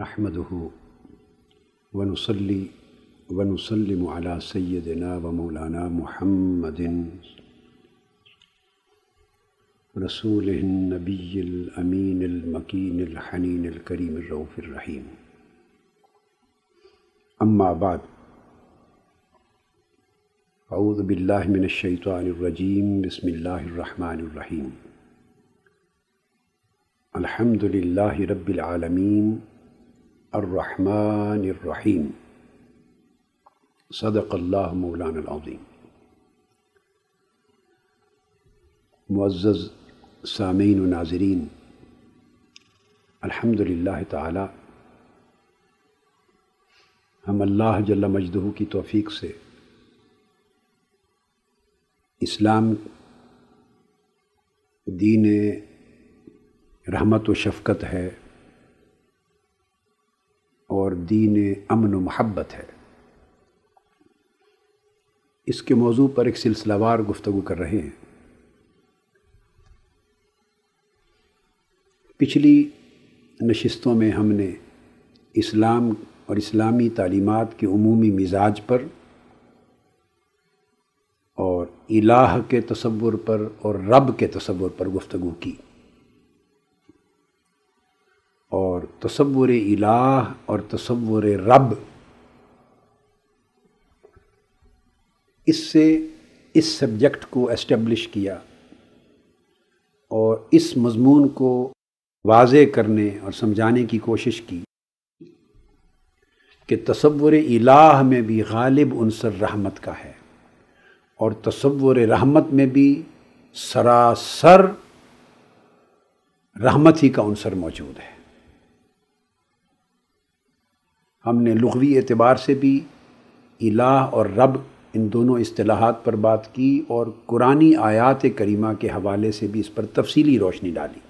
نحمده ونصلي ونسلم على سيدنا ومولانا محمد رسوله النبي الأمين المكين الحنين الكريم الرؤوف الرحيم. أما بعد أعوذ بالله من الشيطان الرجيم. بسم الله الرحمن الرحيم. الحمد لله رب العالمين الرحمن الرحیم. صدق اللہ مولانا العظیم. معزز سامعین و ناظرین الحمد للہ تعالی. ہم اللہ جل مجدہ کی توفیق سے اسلام دین رحمت و شفقت ہے اور دین امن و محبت ہے۔ اس کے موضوع پر ایک سلسلہ وار گفتگو کر رہے ہیں۔ پچھلی نشستوں میں ہم نے اسلام اور اسلامی تعلیمات کے عمومی مزاج پر اور الہ کے تصور پر اور رب کے تصور پر گفتگو کی۔ تصور الہ اور تصور رب۔ اس سے اس سبجیکٹ کو اسٹیبلش کیا اور اس مضمون کو واضح کرنے اور سمجھانے کی کوشش کی کہ تصور الہ میں بھی غالب عنصر رحمت کا ہے اور تصور رحمت میں بھی سراسر رحمت ہی کا عنصر موجود ہے۔ ہم نے لغوی اعتبار سے بھی الہ اور رب ان دونوں اصطلاحات پر بات کی اور قرآن آیات کریمہ کے حوالے سے بھی اس پر تفصیلی روشنی ڈالی۔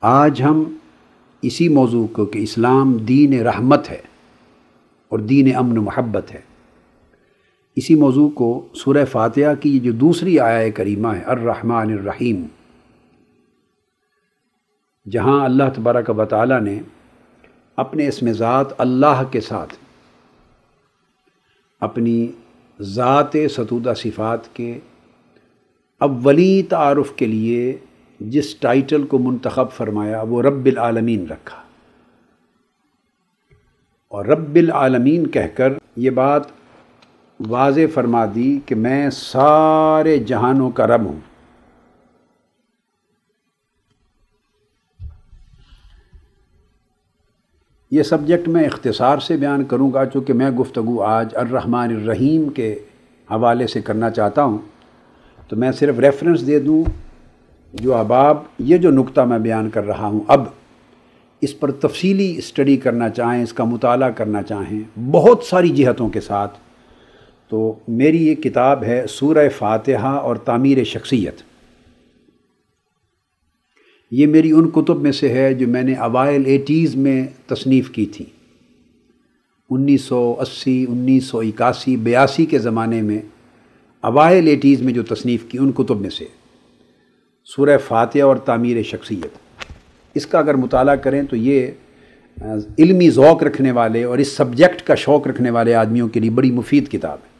آج ہم اسی موضوع کو کہ اسلام دین رحمت ہے اور دین امن و محبت ہے۔ اسی موضوع کو سورہ فاتحہ کی جو دوسری آیا کریمہ ہے، الرحمن الرحیم، جہاں اللہ تبارک و تعالیٰ نے اپنے اسم ذات اللہ کے ساتھ، اپنی ذات ستودہ صفات کے اولی تعارف کے لیے جس ٹائٹل کو منتخب فرمایا، وہ رب العالمین رکھا۔ اور رب العالمین کہہ کر یہ بات واضح فرما دی کہ میں سارے جہانوں کا رب ہوں۔ یہ سبجیکٹ میں اختصار سے بیان کروں گا، چونکہ میں گفتگو آج الرحمن الرحیم کے حوالے سے کرنا چاہتا ہوں۔ تو میں صرف ریفرنس دے دوں جو اباب یہ جو نقطہ میں بیان کر رہا ہوں۔ اب اس پر تفصیلی اسٹڈی کرنا چاہیں، اس کا مطالعہ کرنا چاہیں، بہت ساری جہتوں کے ساتھ۔ تو میری یہ کتاب ہے سورہ فاتحہ اور تعمیر شخصیت۔ یہ میری ان کتب میں سے ہے جو میں نے اوائل ایٹیز میں تصنیف کی تھی۔ انیس سو اسی انیس سو اکاسی، بیاسی کے زمانے میں اوائل ایٹیز میں جو تصنیف کی ان کتب میں سے۔ سورہ فاتحہ اور تعمیر شخصیت۔ اس کا اگر مطالعہ کریں تو یہ علمی ذوق رکھنے والے اور اس سبجیکٹ کا شوق رکھنے والے آدمیوں کے لیے بڑی مفید کتاب ہے۔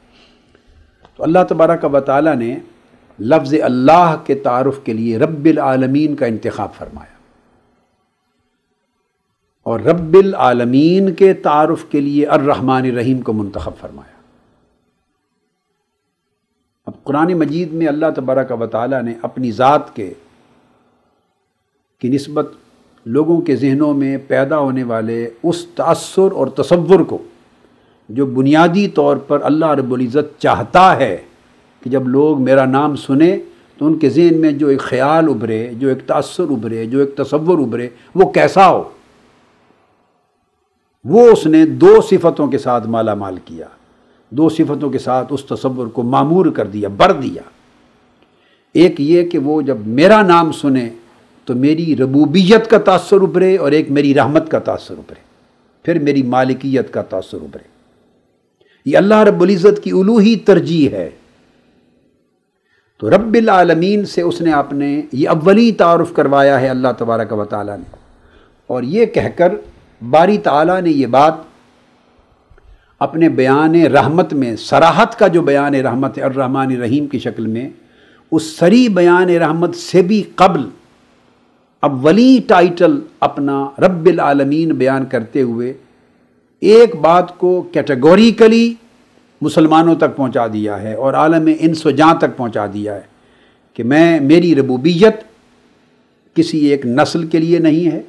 تو اللہ تبارہ کا تعالیٰ نے لفظ اللہ کے تعارف کے لیے رب العالمین کا انتخاب فرمایا۔ اور رب العالمین کے تعارف کے لیے الرحمن الرحیم کو منتخب فرمایا۔ اب قرآن مجید میں اللہ تبارک و تعالیٰ نے اپنی ذات کے کی نسبت لوگوں کے ذہنوں میں پیدا ہونے والے اس تأثر اور تصور کو جو بنیادی طور پر اللہ رب العزت چاہتا ہے کہ جب لوگ میرا نام سنیں تو ان کے ذہن میں جو ایک خیال ابھرے، جو ایک تأثر ابھرے، جو ایک تصور ابھرے، وہ کیسا ہو؟ وہ اس نے دو صفتوں کے ساتھ مالا مال کیا۔ دو صفتوں کے ساتھ اس تصور کو معمور کر دیا بر دیا۔ ایک یہ کہ وہ جب میرا نام سنے تو میری ربوبیت کا تاثر ابھرے اور ایک میری رحمت کا تاثر ابھرے۔ پھر میری مالکیت کا تاثر ابھرے۔ یہ اللہ رب العزت کی الوحی ترجیح ہے۔ تو رب العالمین سے اس نے اپنے یہ اولی تعارف کروایا ہے اللہ تبارک و تعالیٰ نے۔ اور یہ کہہ کر باری تعالیٰ نے یہ بات اپنے بیان رحمت میں سراحت کا جو بیان رحمت الرحمن رحیم کی شکل میں، اس سری بیان رحمت سے بھی قبل اولی ٹائٹل اپنا رب العالمین بیان کرتے ہوئے ایک بات کو کیٹیگوریکلی مسلمانوں تک پہنچا دیا ہے اور عالم انس و جاں تک پہنچا دیا ہے کہ میں، میری ربوبیت کسی ایک نسل کے لیے نہیں ہے،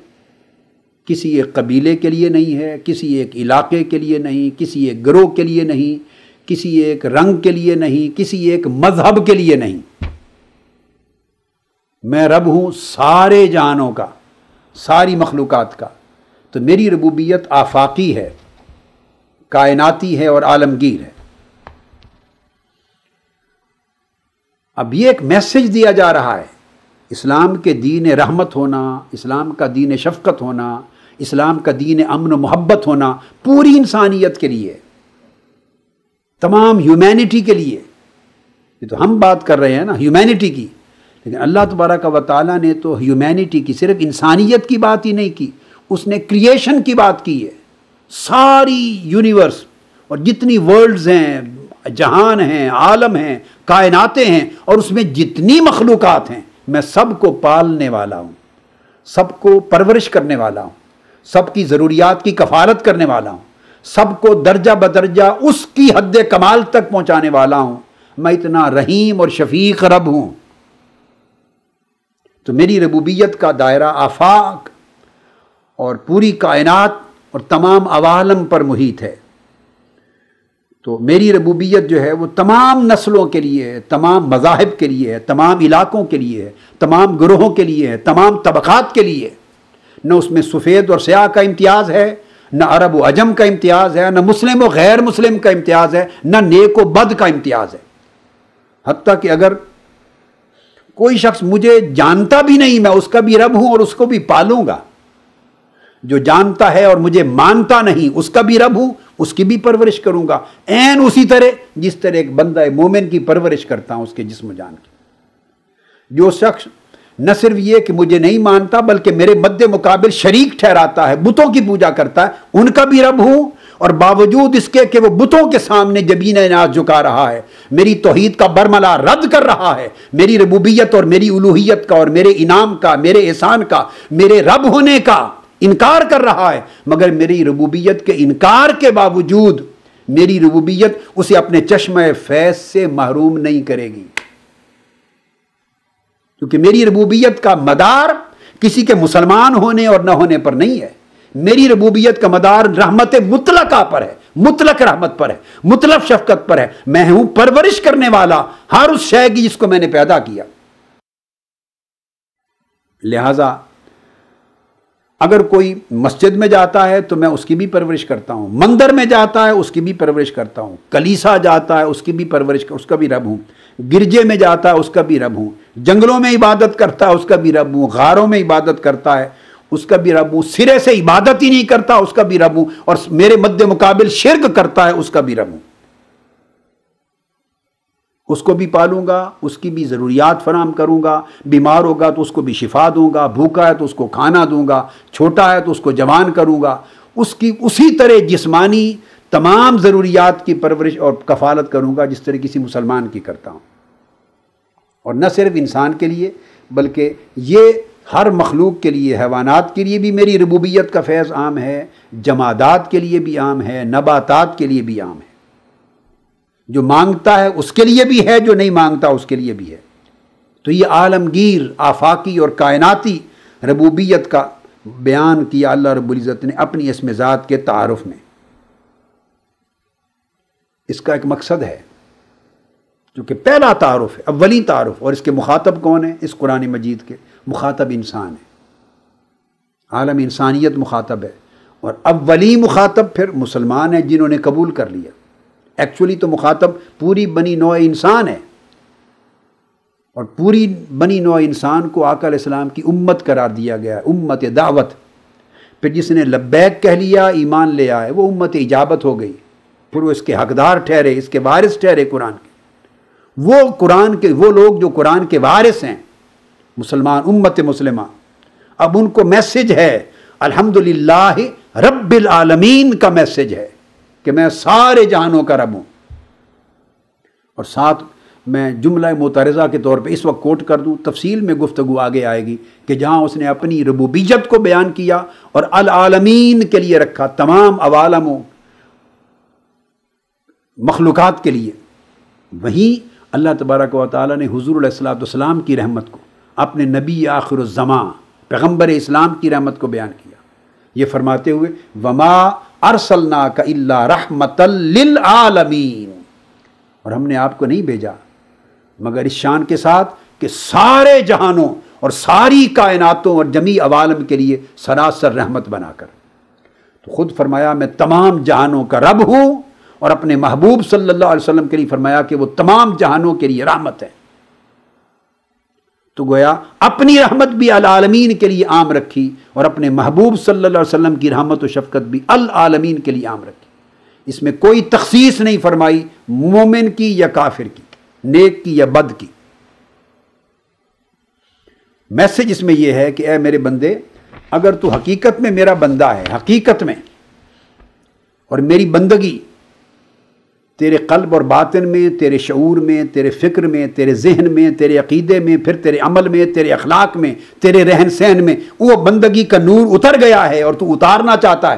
کسی ایک قبیلے کے لیے نہیں ہے، کسی ایک علاقے کے لیے نہیں، کسی ایک گروہ کے لیے نہیں، کسی ایک رنگ کے لیے نہیں، کسی ایک مذہب کے لیے نہیں۔ میں رب ہوں سارے جانوں کا، ساری مخلوقات کا۔ تو میری ربوبیت آفاقی ہے، کائناتی ہے اور عالمگیر ہے۔ اب یہ ایک میسج دیا جا رہا ہے۔ اسلام کے دین رحمت ہونا، اسلام کا دین شفقت ہونا، اسلام کا دین امن و محبت ہونا پوری انسانیت کے لیے، تمام ہیومینٹی کے لیے۔ یہ تو ہم بات کر رہے ہیں نا ہیومینٹی کی۔ لیکن اللہ تبارہ کا تعالیٰ نے تو ہیومینٹی کی، صرف انسانیت کی بات ہی نہیں کی، اس نے کریشن کی بات کی ہے۔ ساری یونیورس اور جتنی ورلڈز ہیں جہان ہیں، عالم ہیں، کائناتیں ہیں اور اس میں جتنی مخلوقات ہیں، میں سب کو پالنے والا ہوں، سب کو پرورش کرنے والا ہوں، سب کی ضروریات کی کفالت کرنے والا ہوں، سب کو درجہ بدرجہ اس کی حد کمال تک پہنچانے والا ہوں۔ میں اتنا رحیم اور شفیق رب ہوں۔ تو میری ربوبیت کا دائرہ آفاق اور پوری کائنات اور تمام عوالم پر محیط ہے۔ تو میری ربوبیت جو ہے وہ تمام نسلوں کے لیے ہے، تمام مذاہب کے لیے ہے، تمام علاقوں کے لیے ہے، تمام گروہوں کے لیے ہے، تمام طبقات کے لیے نہ اس میں سفید اور سیاہ کا امتیاز ہے، نہ عرب و عجم کا امتیاز ہے، نہ مسلم و غیر مسلم کا امتیاز ہے، نہ نیک و بد کا امتیاز ہے۔ حتیٰ کہ اگر کوئی شخص مجھے جانتا بھی نہیں، میں اس کا بھی رب ہوں اور اس کو بھی پالوں گا۔ جو جانتا ہے اور مجھے مانتا نہیں، اس کا بھی رب ہوں اس کی بھی پرورش کروں گا۔ این اسی طرح جس طرح ایک بندہ مومن کی پرورش کرتا ہوں اس کے جسم جان کی۔ جو شخص نہ صرف یہ کہ مجھے نہیں مانتا بلکہ میرے مد مقابل شریک ٹھہراتا ہے، بتوں کی پوجا کرتا ہے، ان کا بھی رب ہوں۔ اور باوجود اس کے کہ وہ بتوں کے سامنے جبین ناز جھکا رہا ہے، میری توحید کا برملا رد کر رہا ہے۔ میری ربوبیت اور میری الوحیت کا اور میرے انعام کا، میرے احسان کا، میرے رب ہونے کا۔ انکار کر رہا ہے، مگر میری ربوبیت کے انکار کے باوجود میری ربوبیت اسے اپنے چشمہ فیض سے محروم نہیں کرے گی۔ کیونکہ میری ربوبیت کا مدار کسی کے مسلمان ہونے اور نہ ہونے پر نہیں ہے۔ میری ربوبیت کا مدار رحمت مطلقہ پر ہے، مطلق رحمت پر ہے، مطلق شفقت پر ہے۔ میں ہوں پرورش کرنے والا، ہر اس شے کی جس کو میں نے پیدا کیا۔ لہذا اگر کوئی مسجد میں جاتا ہے تو میں اس کی بھی پرورش کرتا ہوں، مندر میں جاتا ہے اس کی بھی پرورش کرتا ہوں، کلیسا جاتا ہے اس کی بھی پرورش اس کا بھی رب ہوں، گرجے میں جاتا ہے اس کا بھی رب ہوں، جنگلوں میں عبادت کرتا ہے اس کا بھی رب ہوں، غاروں میں عبادت کرتا ہے اس کا بھی رب ہوں، سرے سے عبادت ہی نہیں کرتا اس کا بھی رب ہوں، اور میرے مد مقابل شرک کرتا ہے اس کا بھی رب ہوں۔ اس کو بھی پالوں گا، اس کی بھی ضروریات فراہم کروں گا، بیمار ہوگا تو اس کو بھی شفا دوں گا، بھوکا ہے تو اس کو کھانا دوں گا، چھوٹا ہے تو اس کو جوان کروں گا۔ اس کی اسی طرح جسمانی تمام ضروریات کی پرورش اور کفالت کروں گا جس طرح کسی مسلمان کی کرتا ہوں۔ اور نہ صرف انسان کے لیے، بلکہ یہ ہر مخلوق کے لیے، حیوانات کے لیے بھی میری ربوبیت کا فیض عام ہے، جمادات کے لیے بھی عام ہے، نباتات کے لیے بھی عام ہے۔ جو مانگتا ہے اس کے لیے بھی ہے، جو نہیں مانگتا اس کے لیے بھی ہے۔ تو یہ عالمگیر، آفاقی اور کائناتی ربوبیت کا بیان کیا اللہ رب العزت نے اپنی اسم ذات کے تعارف میں۔ اس کا ایک مقصد ہے جو کہ پہلا تعارف ہے، اولین تعارف، اور اس کے مخاطب کون ہیں؟ اس قرآن مجید کے مخاطب انسان ہے عالم انسانیت مخاطب ہے، اور اولی مخاطب پھر مسلمان ہیں جنہوں نے قبول کر لیا۔ ایکچولی تو مخاطب پوری بنی نوع انسان ہے اور پوری بنی نوع انسان کو آقا علیہ السلام کی امت قرار دیا گیا ہے، امت دعوت۔ پھر جس نے لبیک کہہ لیا، ایمان لے آئے، وہ امت اجابت ہو گئی۔ پھر وہ اس کے حقدار ٹھہرے، اس کے وارث ٹھہرے قرآن کے۔ وہ قرآن کے، وہ لوگ جو قرآن کے وارث ہیں، مسلمان، امت مسلمہ۔ اب ان کو میسج ہے الحمد رب العالمین کا میسج ہے۔ کہ میں سارے جہانوں کا رب ہوں۔ اور ساتھ میں جملہ مترزہ کے طور پہ اس وقت کوٹ کر دوں، تفصیل میں گفتگو آگے آئے گی کہ جہاں اس نے اپنی ربوبیت کو بیان کیا اور العالمین کے لیے رکھا، تمام عوالموں، مخلوقات کے لیے۔ وہیں اللہ تبارک و تعالیٰ نے حضور علیہ السلاۃ والسلام کی رحمت کو، اپنے نبی آخر الزماں پیغمبر اسلام کی رحمت کو بیان کیا۔ یہ فرماتے ہوئے، وما ارسلنا کا اللہ رحمت للعالمین۔ اور ہم نے آپ کو نہیں بھیجا، مگر اس شان کے ساتھ کہ سارے جہانوں اور ساری کائناتوں اور جمی عوالم کے لیے سراسر رحمت بنا کر۔ تو خود فرمایا، میں تمام جہانوں کا رب ہوں اور اپنے محبوب صلی اللہ علیہ وسلم کے لیے فرمایا کہ وہ تمام جہانوں کے لیے رحمت ہے۔ تو گویا اپنی رحمت بھی العالمین کے لیے عام رکھی اور اپنے محبوب صلی اللہ علیہ وسلم کی رحمت و شفقت بھی العالمین کے لیے عام رکھی۔ اس میں کوئی تخصیص نہیں فرمائی، مومن کی یا کافر کی، نیک کی یا بد کی۔ میسج اس میں یہ ہے کہ اے میرے بندے، اگر تو حقیقت میں میرا بندہ ہے، حقیقت میں، اور میری بندگی تیرے قلب اور باطن میں، تیرے شعور میں، تیرے فکر میں، تیرے ذہن میں، تیرے عقیدے میں، پھر تیرے عمل میں، تیرے اخلاق میں، تیرے رہن سہن میں، وہ بندگی کا نور اتر گیا ہے اور تو اتارنا چاہتا ہے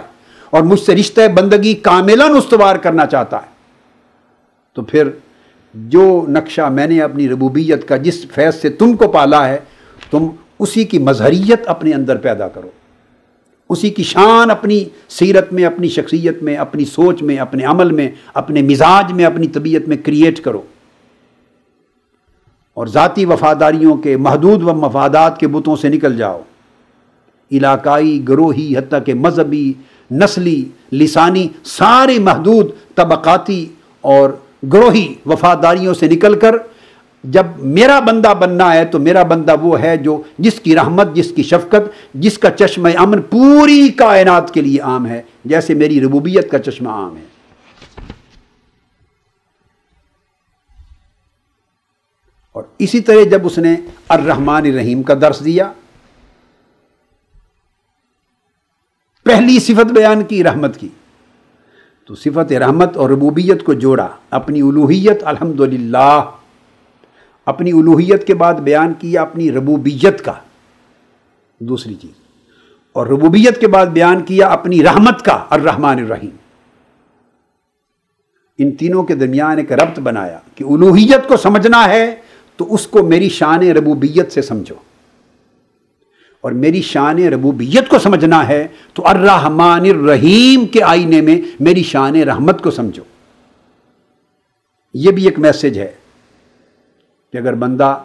اور مجھ سے رشتہ بندگی کاملاً استوار کرنا چاہتا ہے۔ تو پھر جو نقشہ میں نے اپنی ربوبیت کا جس فیض سے تم کو پالا ہے، تم اسی کی مظہریت اپنے اندر پیدا کرو۔ اسی کی شان اپنی سیرت میں، اپنی شخصیت میں، اپنی سوچ میں، اپنے عمل میں، اپنے مزاج میں، اپنی طبیعت میں کریٹ کرو۔ اور ذاتی وفاداریوں کے محدود و مفادات کے بتوں سے نکل جاؤ۔ علاقائی، گروہی، حتیٰ کہ مذہبی، نسلی، لسانی، سارے محدود طبقاتی اور گروہی وفاداریوں سے نکل کر جب میرا بندہ بننا ہے تو میرا بندہ وہ ہے جو جس کی رحمت، جس کی شفقت، جس کا چشمہ امن پوری کائنات کے لیے عام ہے، جیسے میری ربوبیت کا چشمہ عام ہے۔ اور اسی طرح جب اس نے الرحمن الرحیم کا درس دیا، پہلی صفت بیان کی، رحمت کی، تو صفت رحمت اور ربوبیت کو جوڑا، اپنی الوحیت الحمدللہ اپنی الوحیت کے بعد بیان کیا اپنی ربوبیت کا، دوسری چیز، اور ربوبیت کے بعد بیان کیا اپنی رحمت کا، الرحمن الرحیم۔ ان تینوں کے درمیان ایک ربط بنایا کہ الوحیت کو سمجھنا ہے تو اس کو میری شان ربوبیت سے سمجھو۔ اور میری شان ربوبیت کو سمجھنا ہے تو الرحمن الرحیم کے آئینے میں میری شان رحمت کو سمجھو۔ یہ بھی ایک میسج ہے۔ کہ اگر بندہ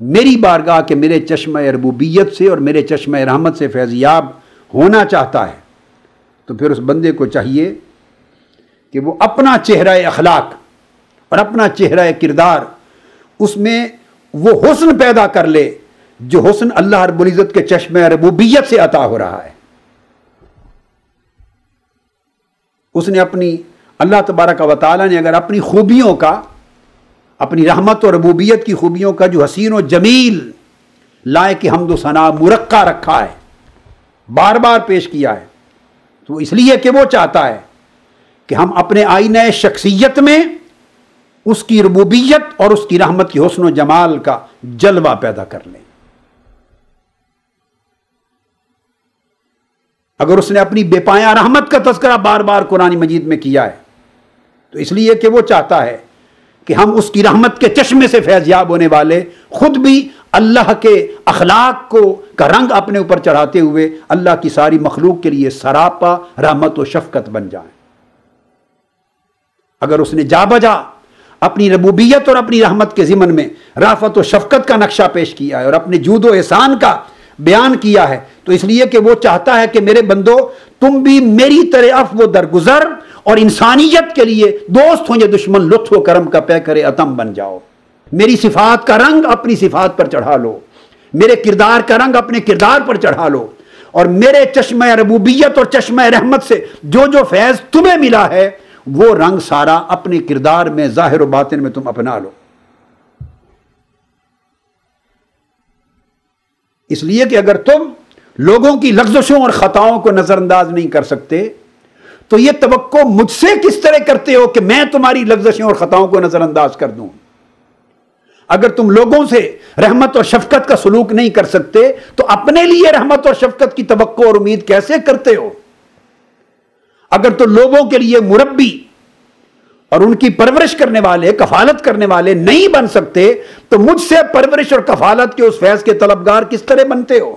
میری بارگاہ کے میرے چشمہ ربوبیت سے اور میرے چشمہ رحمت سے فیضیاب ہونا چاہتا ہے، تو پھر اس بندے کو چاہیے کہ وہ اپنا چہرہ اخلاق اور اپنا چہرہ کردار اس میں وہ حسن پیدا کر لے جو حسن اللہ رب العزت کے چشمہ ربوبیت سے عطا ہو رہا ہے۔ اس نے اپنی، اللہ تبارک و تعالیٰ نے اگر اپنی خوبیوں کا اپنی رحمت اور ربوبیت کی خوبیوں کا جو حسین و جمیل لائے کہ حمد و ثنا مرقع رکھا ہے، بار بار پیش کیا ہے، تو اس لیے کہ وہ چاہتا ہے کہ ہم اپنے آئینہ شخصیت میں اس کی ربوبیت اور اس کی رحمت کی حسن و جمال کا جلوہ پیدا کر لیں۔ اگر اس نے اپنی بے پایا رحمت کا تذکرہ بار بار قرآن مجید میں کیا ہے، تو اس لیے کہ وہ چاہتا ہے کہ ہم اس کی رحمت کے چشمے سے فیض یاب ہونے والے خود بھی اللہ کے اخلاق کو کا رنگ اپنے اوپر چڑھاتے ہوئے اللہ کی ساری مخلوق کے لیے سراپا، رحمت و شفقت بن جائیں۔ اگر اس نے جا بجا اپنی ربوبیت اور اپنی رحمت کے ضمن میں رافت و شفقت کا نقشہ پیش کیا ہے اور اپنے جود و احسان کا بیان کیا ہے، تو اس لیے کہ وہ چاہتا ہے کہ میرے بندو، تم بھی میری طرح اف و درگزر اور انسانیت کے لیے دوست ہوں یا دشمن، لطف و کرم کا پے کرے اتم بن جاؤ۔ میری صفات کا رنگ اپنی صفات پر چڑھا لو۔ میرے کردار کا رنگ اپنے کردار پر چڑھا لو۔ اور میرے چشمہ ربوبیت اور چشمہ رحمت سے جو جو فیض تمہیں ملا ہے، وہ رنگ سارا اپنے کردار میں، ظاہر و باطن میں تم اپنا لو۔ اس لیے کہ اگر تم لوگوں کی لغزشوں اور خطاؤں کو نظر انداز نہیں کر سکتے تو یہ توقع مجھ سے کس طرح کرتے ہو کہ میں تمہاری لغزشوں اور خطاؤں کو نظر انداز کر دوں؟ اگر تم لوگوں سے رحمت اور شفقت کا سلوک نہیں کر سکتے، تو اپنے لیے رحمت اور شفقت کی توقع اور امید کیسے کرتے ہو؟ اگر تو لوگوں کے لیے مربی اور ان کی پرورش کرنے والے، کفالت کرنے والے نہیں بن سکتے، تو مجھ سے پرورش اور کفالت کے اس فیض کے طلبگار کس طرح بنتے ہو؟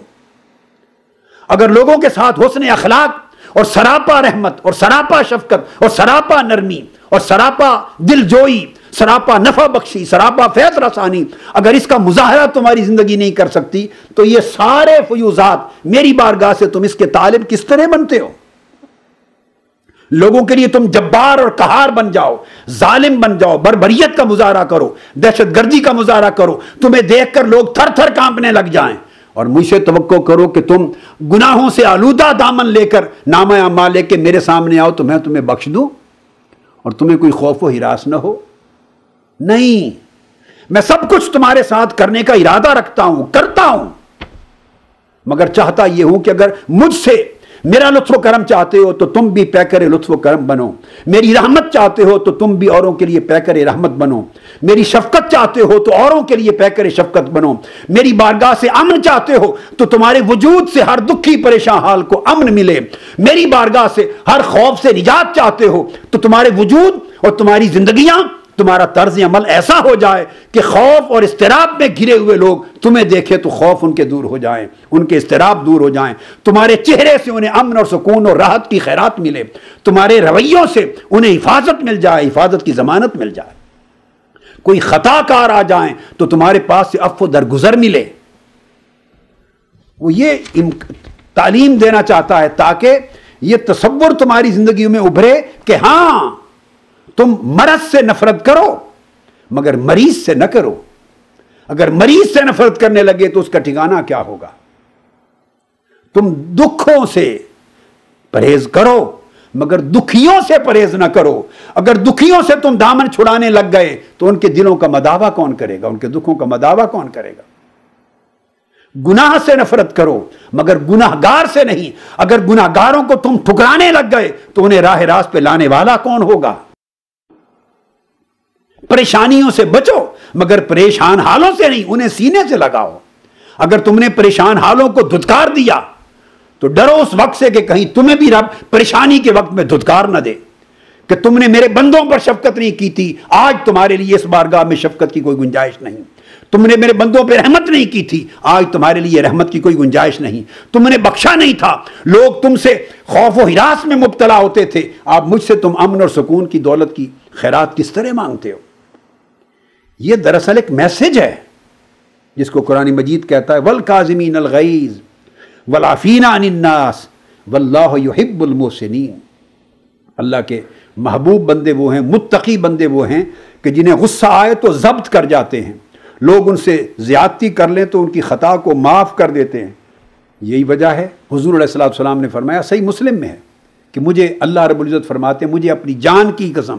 اگر لوگوں کے ساتھ حسن اخلاق اور سراپا رحمت، اور سراپا شفقت، اور سراپا نرمی، اور سراپا دل جوئی، سراپا نفع بخشی، سراپا فیض رسانی۔ اگر اس کا مظاہرہ تمہاری زندگی نہیں کر سکتی، تو یہ سارے فیوزات میری بارگاہ سے تم اس کے طالب کس طرح بنتے ہو؟ لوگوں کے لیے تم جبار اور کہار بن جاؤ، ظالم بن جاؤ، بربریت کا مظاہرہ کرو، دہشت گردی کا مظاہرہ کرو۔ تمہیں دیکھ کر لوگ تھر تھر کانپنے لگ جائیں۔ اور مجھ سے توقع کرو کہ تم گناہوں سے آلودہ دامن لے کر نامہ اعمال لے کے میرے سامنے آؤ تو میں تمہیں بخش دوں اور تمہیں کوئی خوف و ہراس نہ ہو۔ نہیں، میں سب کچھ تمہارے ساتھ کرنے کا ارادہ رکھتا ہوں، کرتا ہوں۔ مگر چاہتا یہ ہوں کہ اگر مجھ سے میرا لطف و کرم چاہتے ہو تو تم بھی پیکر لطف و کرم بنو۔ میری رحمت چاہتے ہو تو تم بھی اوروں کے لیے پیکر رحمت بنو۔ میری شفقت چاہتے ہو تو اوروں کے لیے پیکر شفقت بنو۔ میری بارگاہ سے امن چاہتے ہو تو تمہارے وجود سے ہر دکھی پریشان حال کو امن ملے۔ میری بارگاہ سے ہر خوف سے نجات چاہتے ہو تو تمہارے وجود اور تمہاری زندگیاں تمہارا طرز عمل ایسا ہو جائے کہ خوف اور استراب میں گھرے ہوئے لوگ تمہیں دیکھے تو خوف ان کے دور ہو جائیں، ان کے استراب دور ہو جائیں۔ تمہارے چہرے سے انہیں امن اور سکون اور راحت کی خیرات ملے۔ تمہارے رویوں سے انہیں حفاظت مل جائے، حفاظت کی ضمانت مل جائے۔ کوئی خطا کار آ جائیں تو تمہارے پاس سے اف و درگزر ملے۔ وہ یہ تعلیم دینا چاہتا ہے تاکہ یہ تصور تمہاری زندگی میں ابھرے کہ ہاں تم مرض سے نفرت کرو، مگر مریض سے نہ کرو۔ اگر مریض سے نفرت کرنے لگے تو اس کا ٹھکانہ کیا ہوگا؟ تم دکھوں سے پرہیز کرو، مگر دکھیوں سے پرہیز نہ کرو۔ اگر دکھیوں سے تم دامن چھڑانے لگ گئے تو ان کے دلوں کا مداوع کون کرے گا؟ ان کے دکھوں کا مداوع کون کرے گا؟ گناہ سے نفرت کرو، مگر گناہ گار سے نہیں۔ اگر گناہ گاروں کو تم ٹھکرانے لگ گئے تو انہیں راہ راست پہ لانے والا کون ہوگا؟ پریشانیوں سے بچو، مگر پریشان حالوں سے نہیں، انہیں سینے سے لگاؤ۔ اگر تم نے پریشان حالوں کو دھتکار دیا، تو ڈرو اس وقت سے کہ کہیں تمہیں بھی رب پریشانی کے وقت میں دھتکار نہ دے۔ کہ تم نے میرے بندوں پر شفقت نہیں کی تھی، آج تمہارے لیے اس بارگاہ میں شفقت کی کوئی گنجائش نہیں۔ تم نے میرے بندوں پہ رحمت نہیں کی تھی، آج تمہارے لیے رحمت کی کوئی گنجائش نہیں۔ تم نے بخشا نہیں تھا، لوگ تم سے خوف و ہراس میں مبتلا ہوتے تھے۔ آپ مجھ سے تم امن اور سکون کی دولت کی خیرات کس طرح مانگتے ہو؟ یہ دراصل ایک میسج ہے، جس کو قرآن مجید کہتا ہے ول کاظمین الغیز ولافین الناس واللہ یحب المحسنین اللہ کے محبوب بندے وہ ہیں، متقی بندے وہ ہیں کہ جنہیں غصہ آئے تو ضبط کر جاتے ہیں۔ لوگ ان سے زیادتی کر لیں تو ان کی خطا کو معاف کر دیتے ہیں۔ یہی وجہ ہے۔ حضور علیہ السلام نے فرمایا، صحیح مسلم میں ہے کہ مجھے اللہ رب العزت فرماتے ہیں، مجھے اپنی جان کی قسم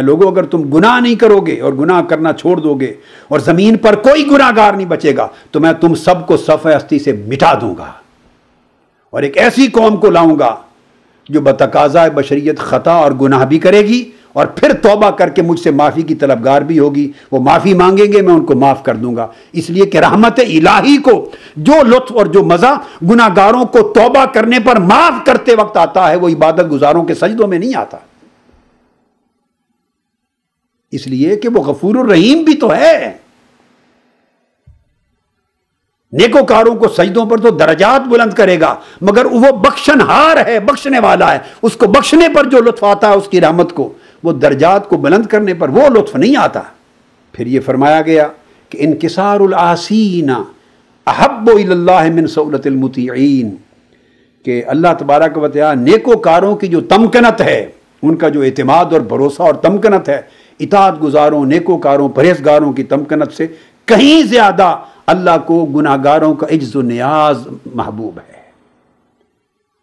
لوگوں اگر تم گناہ نہیں کرو گے اور گناہ کرنا چھوڑ دو گے اور زمین پر کوئی گناہ گار نہیں بچے گا، تو میں تم سب کو صف ہستی سے مٹا دوں گا۔ اور ایک ایسی قوم کو لاؤں گا جو بتقاضا بشریت خطا اور گناہ بھی کرے گی اور پھر توبہ کر کے مجھ سے معافی کی طلبگار بھی ہوگی۔ وہ معافی مانگیں گے، میں ان کو معاف کر دوں گا۔ اس لیے کہ رحمت الہی کو جو لطف اور جو مزہ گناہ گاروں کو توبہ کرنے پر معاف کرتے وقت آتا ہے، وہ عبادت گزاروں کے سجدوں میں نہیں آتا۔ اس لیے کہ وہ غفور الرحیم بھی تو ہے۔ نیکو کاروں کو سجدوں پر تو درجات بلند کرے گا، مگر وہ بخشن ہار ہے، بخشنے والا ہے۔ اس کو بخشنے پر جو لطف آتا ہے، اس کی رحمت کو، وہ درجات کو بلند کرنے پر وہ لطف نہیں آتا۔ پھر یہ فرمایا گیا کہ انکسار العاسین احب اللہ من سہولت المتعین کہ اللہ تبارک و تعالی نیکو کاروں کی جو تمکنت ہے، ان کا جو اعتماد اور بھروسہ اور تمکنت ہے اطاعت گزاروں نیکو کاروں پرہیزگاروں کی تمکنت سے کہیں زیادہ اللہ کو گناہ گاروں کا عجز و نیاز محبوب ہے۔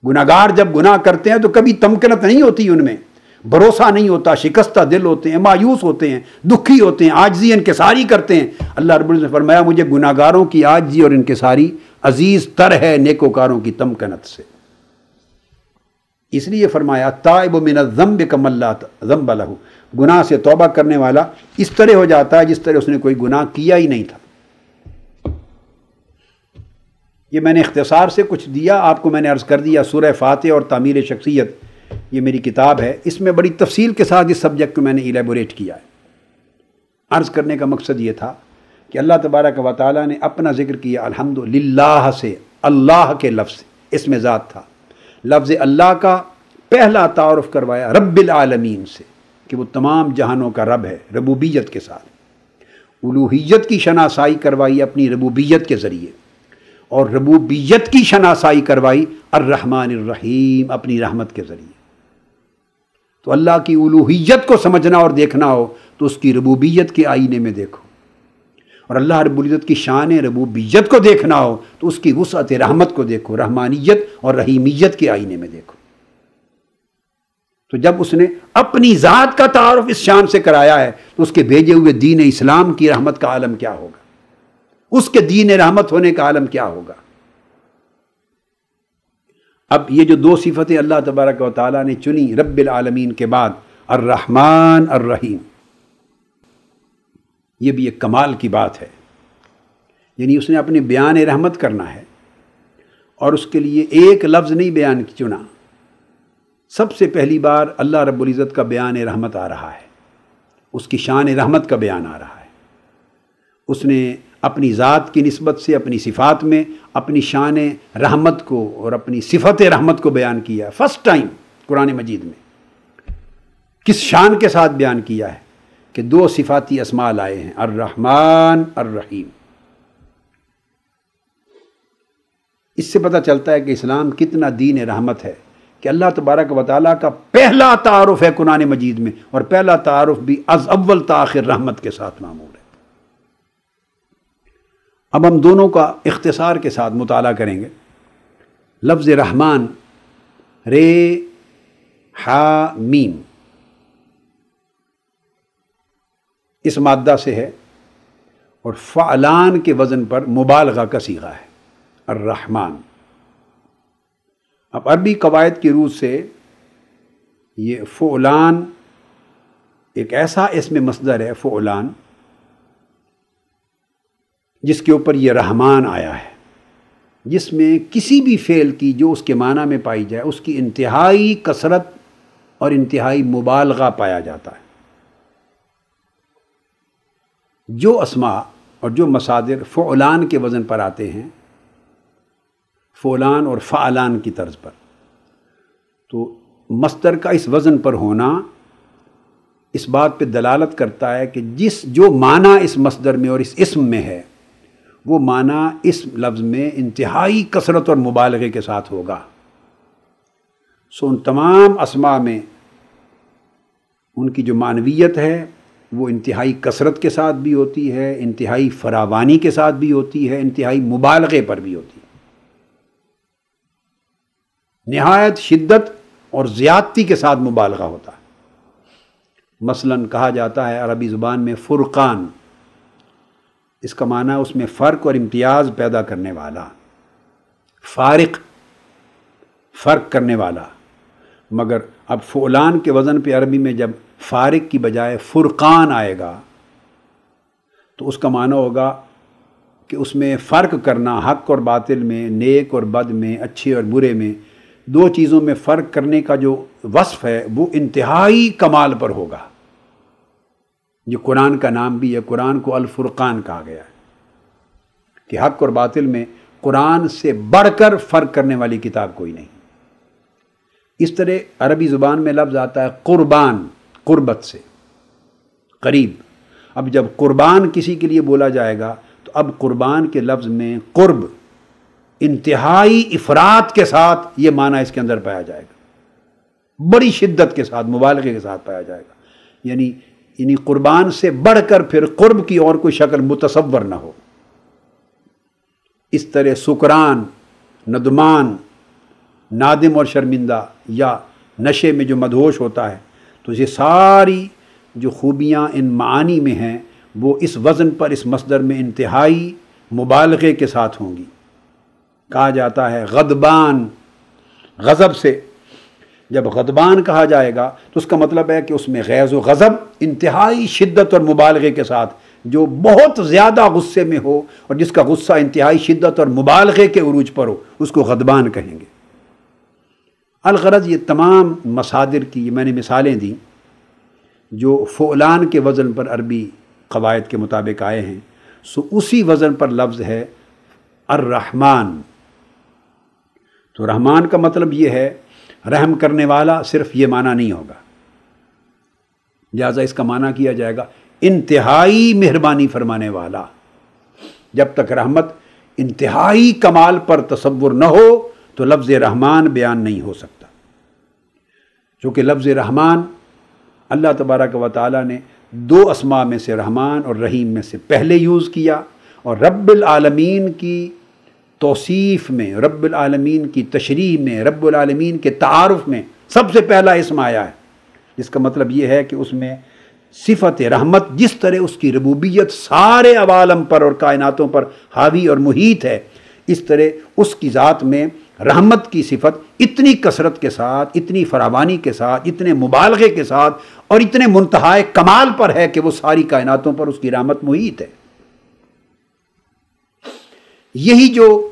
گناہ گار جب گناہ کرتے ہیں تو کبھی تمکنت نہیں ہوتی ان میں۔ بھروسہ نہیں ہوتا، شکستہ دل ہوتے ہیں، مایوس ہوتے ہیں، دکھی ہوتے ہیں، آجزی انکساری کرتے ہیں۔ اللہ رب نے فرمایا، مجھے گناہ گاروں کی آجزی اور انکساری عزیز تر ہے نیکوکاروں کی تمکنت سے۔ اس لیے فرمایا، تائب من الذنب کم اللہ ذنب لہو۔ گناہ سے توبہ کرنے والا اس طرح ہو جاتا ہے جس طرح اس نے کوئی گناہ کیا ہی نہیں تھا۔ یہ میں نے اختصار سے کچھ دیا، آپ کو میں نے عرض کر دیا، سورہ فاتح اور تعمیر شخصیت، یہ میری کتاب ہے۔ اس میں بڑی تفصیل کے ساتھ اس سبجیکٹ کو میں نے ایلیبوریٹ کیا ہے۔ عرض کرنے کا مقصد یہ تھا کہ اللہ تبارک و تعالیٰ نے اپنا ذکر کیا الحمد للہ سے، اللہ کے لفظ اس میں ذات تھا۔ لفظ اللہ کا پہلا تعارف کروایا رب العالمین سے۔ کہ وہ تمام جہانوں کا رب ہے، ربوبیت کے ساتھ۔ الوحیت کی شناسائی کروائی اپنی ربوبیت کے ذریعے۔ اور ربوبیت کی شناسائی کروائی الرحمن الرحیم اپنی رحمت کے ذریعے۔ تو اللہ کی الوحیت کو سمجھنا اور دیکھنا ہو تو اس کی ربوبیت کے آئینے میں دیکھو۔ اور اللہ رب العزت کی شان ربوبیت کو دیکھنا ہو تو اس کی وسعت رحمت کو دیکھو، رحمانیت اور رحیمیت کے آئینے میں دیکھو۔ تو جب اس نے اپنی ذات کا تعارف اس شان سے کرایا ہے تو اس کے بھیجے ہوئے دین اسلام کی رحمت کا عالم کیا ہوگا؟ اس کے دین رحمت ہونے کا عالم کیا ہوگا؟ اب یہ جو دو صفتیں اللہ تبارک و تعالیٰ نے چنی رب العالمین کے بعد، الرحمن، الرحیم، یہ بھی ایک کمال کی بات ہے۔ یعنی اس نے اپنے بیان رحمت کرنا ہے اور اس کے لیے ایک لفظ نہیں بیان چنا۔ سب سے پہلی بار اللہ رب العزت کا بیان رحمت آ رہا ہے۔ اس کی شان رحمت کا بیان آ رہا ہے۔ اس نے اپنی ذات کی نسبت سے، اپنی صفات میں، اپنی شان رحمت کو اور اپنی صفت رحمت کو بیان کیا۔ ہے فرسٹ ٹائم قرآن مجید میں کس شان کے ساتھ بیان کیا ہے کہ دو صفاتی اسماء لائے ہیں۔ الرحمن، الرحیم۔ اس سے پتہ چلتا ہے کہ اسلام کتنا دین رحمت ہے۔ کہ اللہ تبارک و تعالیٰ کا پہلا تعارف ہے قرآن مجید میں اور پہلا تعارف بھی از اول تاخر رحمت کے ساتھ معمول ہے۔ اب ہم دونوں کا اختصار کے ساتھ مطالعہ کریں گے۔ لفظ رحمان، رے ہا میم۔ اس مادہ سے ہے اور فعلان کے وزن پر مبالغہ کا سیغہ ہے۔ الرحمن۔ اب عربی قواعد کی روح سے یہ فعلان ایک ایسا اس میں مصدر ہے، فعلان، جس کے اوپر یہ رحمان آیا ہے، جس میں کسی بھی فعل کی جو اس کے معنی میں پائی جائے، اس کی انتہائی کثرت اور انتہائی مبالغہ پایا جاتا ہے۔ جو اسما اور جو مصادر فعلان کے وزن پر آتے ہیں فولان اور فعلان کی طرز پر۔ تو مستر کا اس وزن پر ہونا اس بات پہ دلالت کرتا ہے کہ جس جو معنی اس مصدر میں اور اس اسم میں ہے، وہ معنی اس لفظ میں انتہائی کثرت اور مبالغے کے ساتھ ہوگا۔ سو ان تمام اسما میں ان کی جو معنویت ہے، وہ انتہائی کثرت کے ساتھ بھی ہوتی ہے، انتہائی فراوانی کے ساتھ بھی ہوتی ہے، انتہائی مبالغے پر بھی ہوتی ہے۔ نہایت شدت اور زیادتی کے ساتھ مبالغہ ہوتا ہے۔ مثلا کہا جاتا ہے عربی زبان میں فرقان۔ اس کا معنی اس میں فرق اور امتیاز پیدا کرنے والا۔ فارق، فرق کرنے والا۔ مگر اب فولان کے وزن پہ عربی میں جب فارق کی بجائے فرقان آئے گا، تو اس کا معنی ہوگا کہ اس میں فرق کرنا حق اور باطل میں، نیک اور بد میں، اچھے اور برے میں دو چیزوں میں فرق کرنے کا جو وصف ہے، وہ انتہائی کمال پر ہوگا۔ یہ قرآن کا نام بھی ہے، قرآن کو الفرقان کہا گیا ہے۔ کہ حق اور باطل میں قرآن سے بڑھ کر فرق کرنے والی کتاب کوئی نہیں۔ اس طرح عربی زبان میں لفظ آتا ہے قربان، قربت سے، قریب۔ اب جب قربان کسی کے لیے بولا جائے گا، تو اب قربان کے لفظ میں قرب انتہائی افراد کے ساتھ یہ معنی اس کے اندر پایا جائے گا۔ بڑی شدت کے ساتھ، مبالغے کے ساتھ پایا جائے گا۔ یعنی یعنی قربان سے بڑھ کر پھر قرب کی اور کوئی شکل متصور نہ ہو۔ اس طرح سکران، ندمان، نادم اور شرمندہ یا نشے میں جو مدہوش ہوتا ہے، تو یہ ساری جو خوبیاں ان معانی میں ہیں، وہ اس وزن پر، اس مصدر میں انتہائی مبالغے کے ساتھ ہوں گی۔ کہا جاتا ہے غدبان غضب سے۔ جب غدبان کہا جائے گا تو اس کا مطلب ہے کہ اس میں غیظ و غضب، انتہائی شدت اور مبالغے کے ساتھ، جو بہت زیادہ غصے میں ہو اور جس کا غصہ انتہائی شدت اور مبالغے کے عروج پر ہو، اس کو غدبان کہیں گے۔ الغرض یہ تمام مصادر کی میں نے مثالیں دیں، جو فعلان کے وزن پر عربی قواعد کے مطابق آئے ہیں۔ سو اسی وزن پر لفظ ہے الرحمن۔ تو رحمان کا مطلب یہ ہے، رحم کرنے والا صرف یہ معنی نہیں ہوگا۔ لہٰذا اس کا معنی کیا جائے گا، انتہائی مہربانی فرمانے والا۔ جب تک رحمت انتہائی کمال پر تصور نہ ہو، تو لفظ رحمان بیان نہیں ہو سکتا۔ چونکہ لفظ رحمان اللہ تبارک و تعالیٰ نے دو اسماء میں سے رحمان اور رحیم میں سے پہلے یوز کیا، اور رب العالمین کی توصیف میں، رب العالمین کی تشریح میں، رب العالمین کے تعارف میں سب سے پہلا اسم آیا ہے۔ جس کا مطلب یہ ہے کہ اس میں صفت رحمت، جس طرح اس کی ربوبیت سارے عوالم پر اور کائناتوں پر حاوی اور محیط ہے، اس طرح اس کی ذات میں رحمت کی صفت اتنی کثرت کے ساتھ، اتنی فراوانی کے ساتھ، اتنے مبالغے کے ساتھ اور اتنے منتہائے کمال پر ہے کہ وہ ساری کائناتوں پر اس کی رحمت محیط ہے۔ یہی جو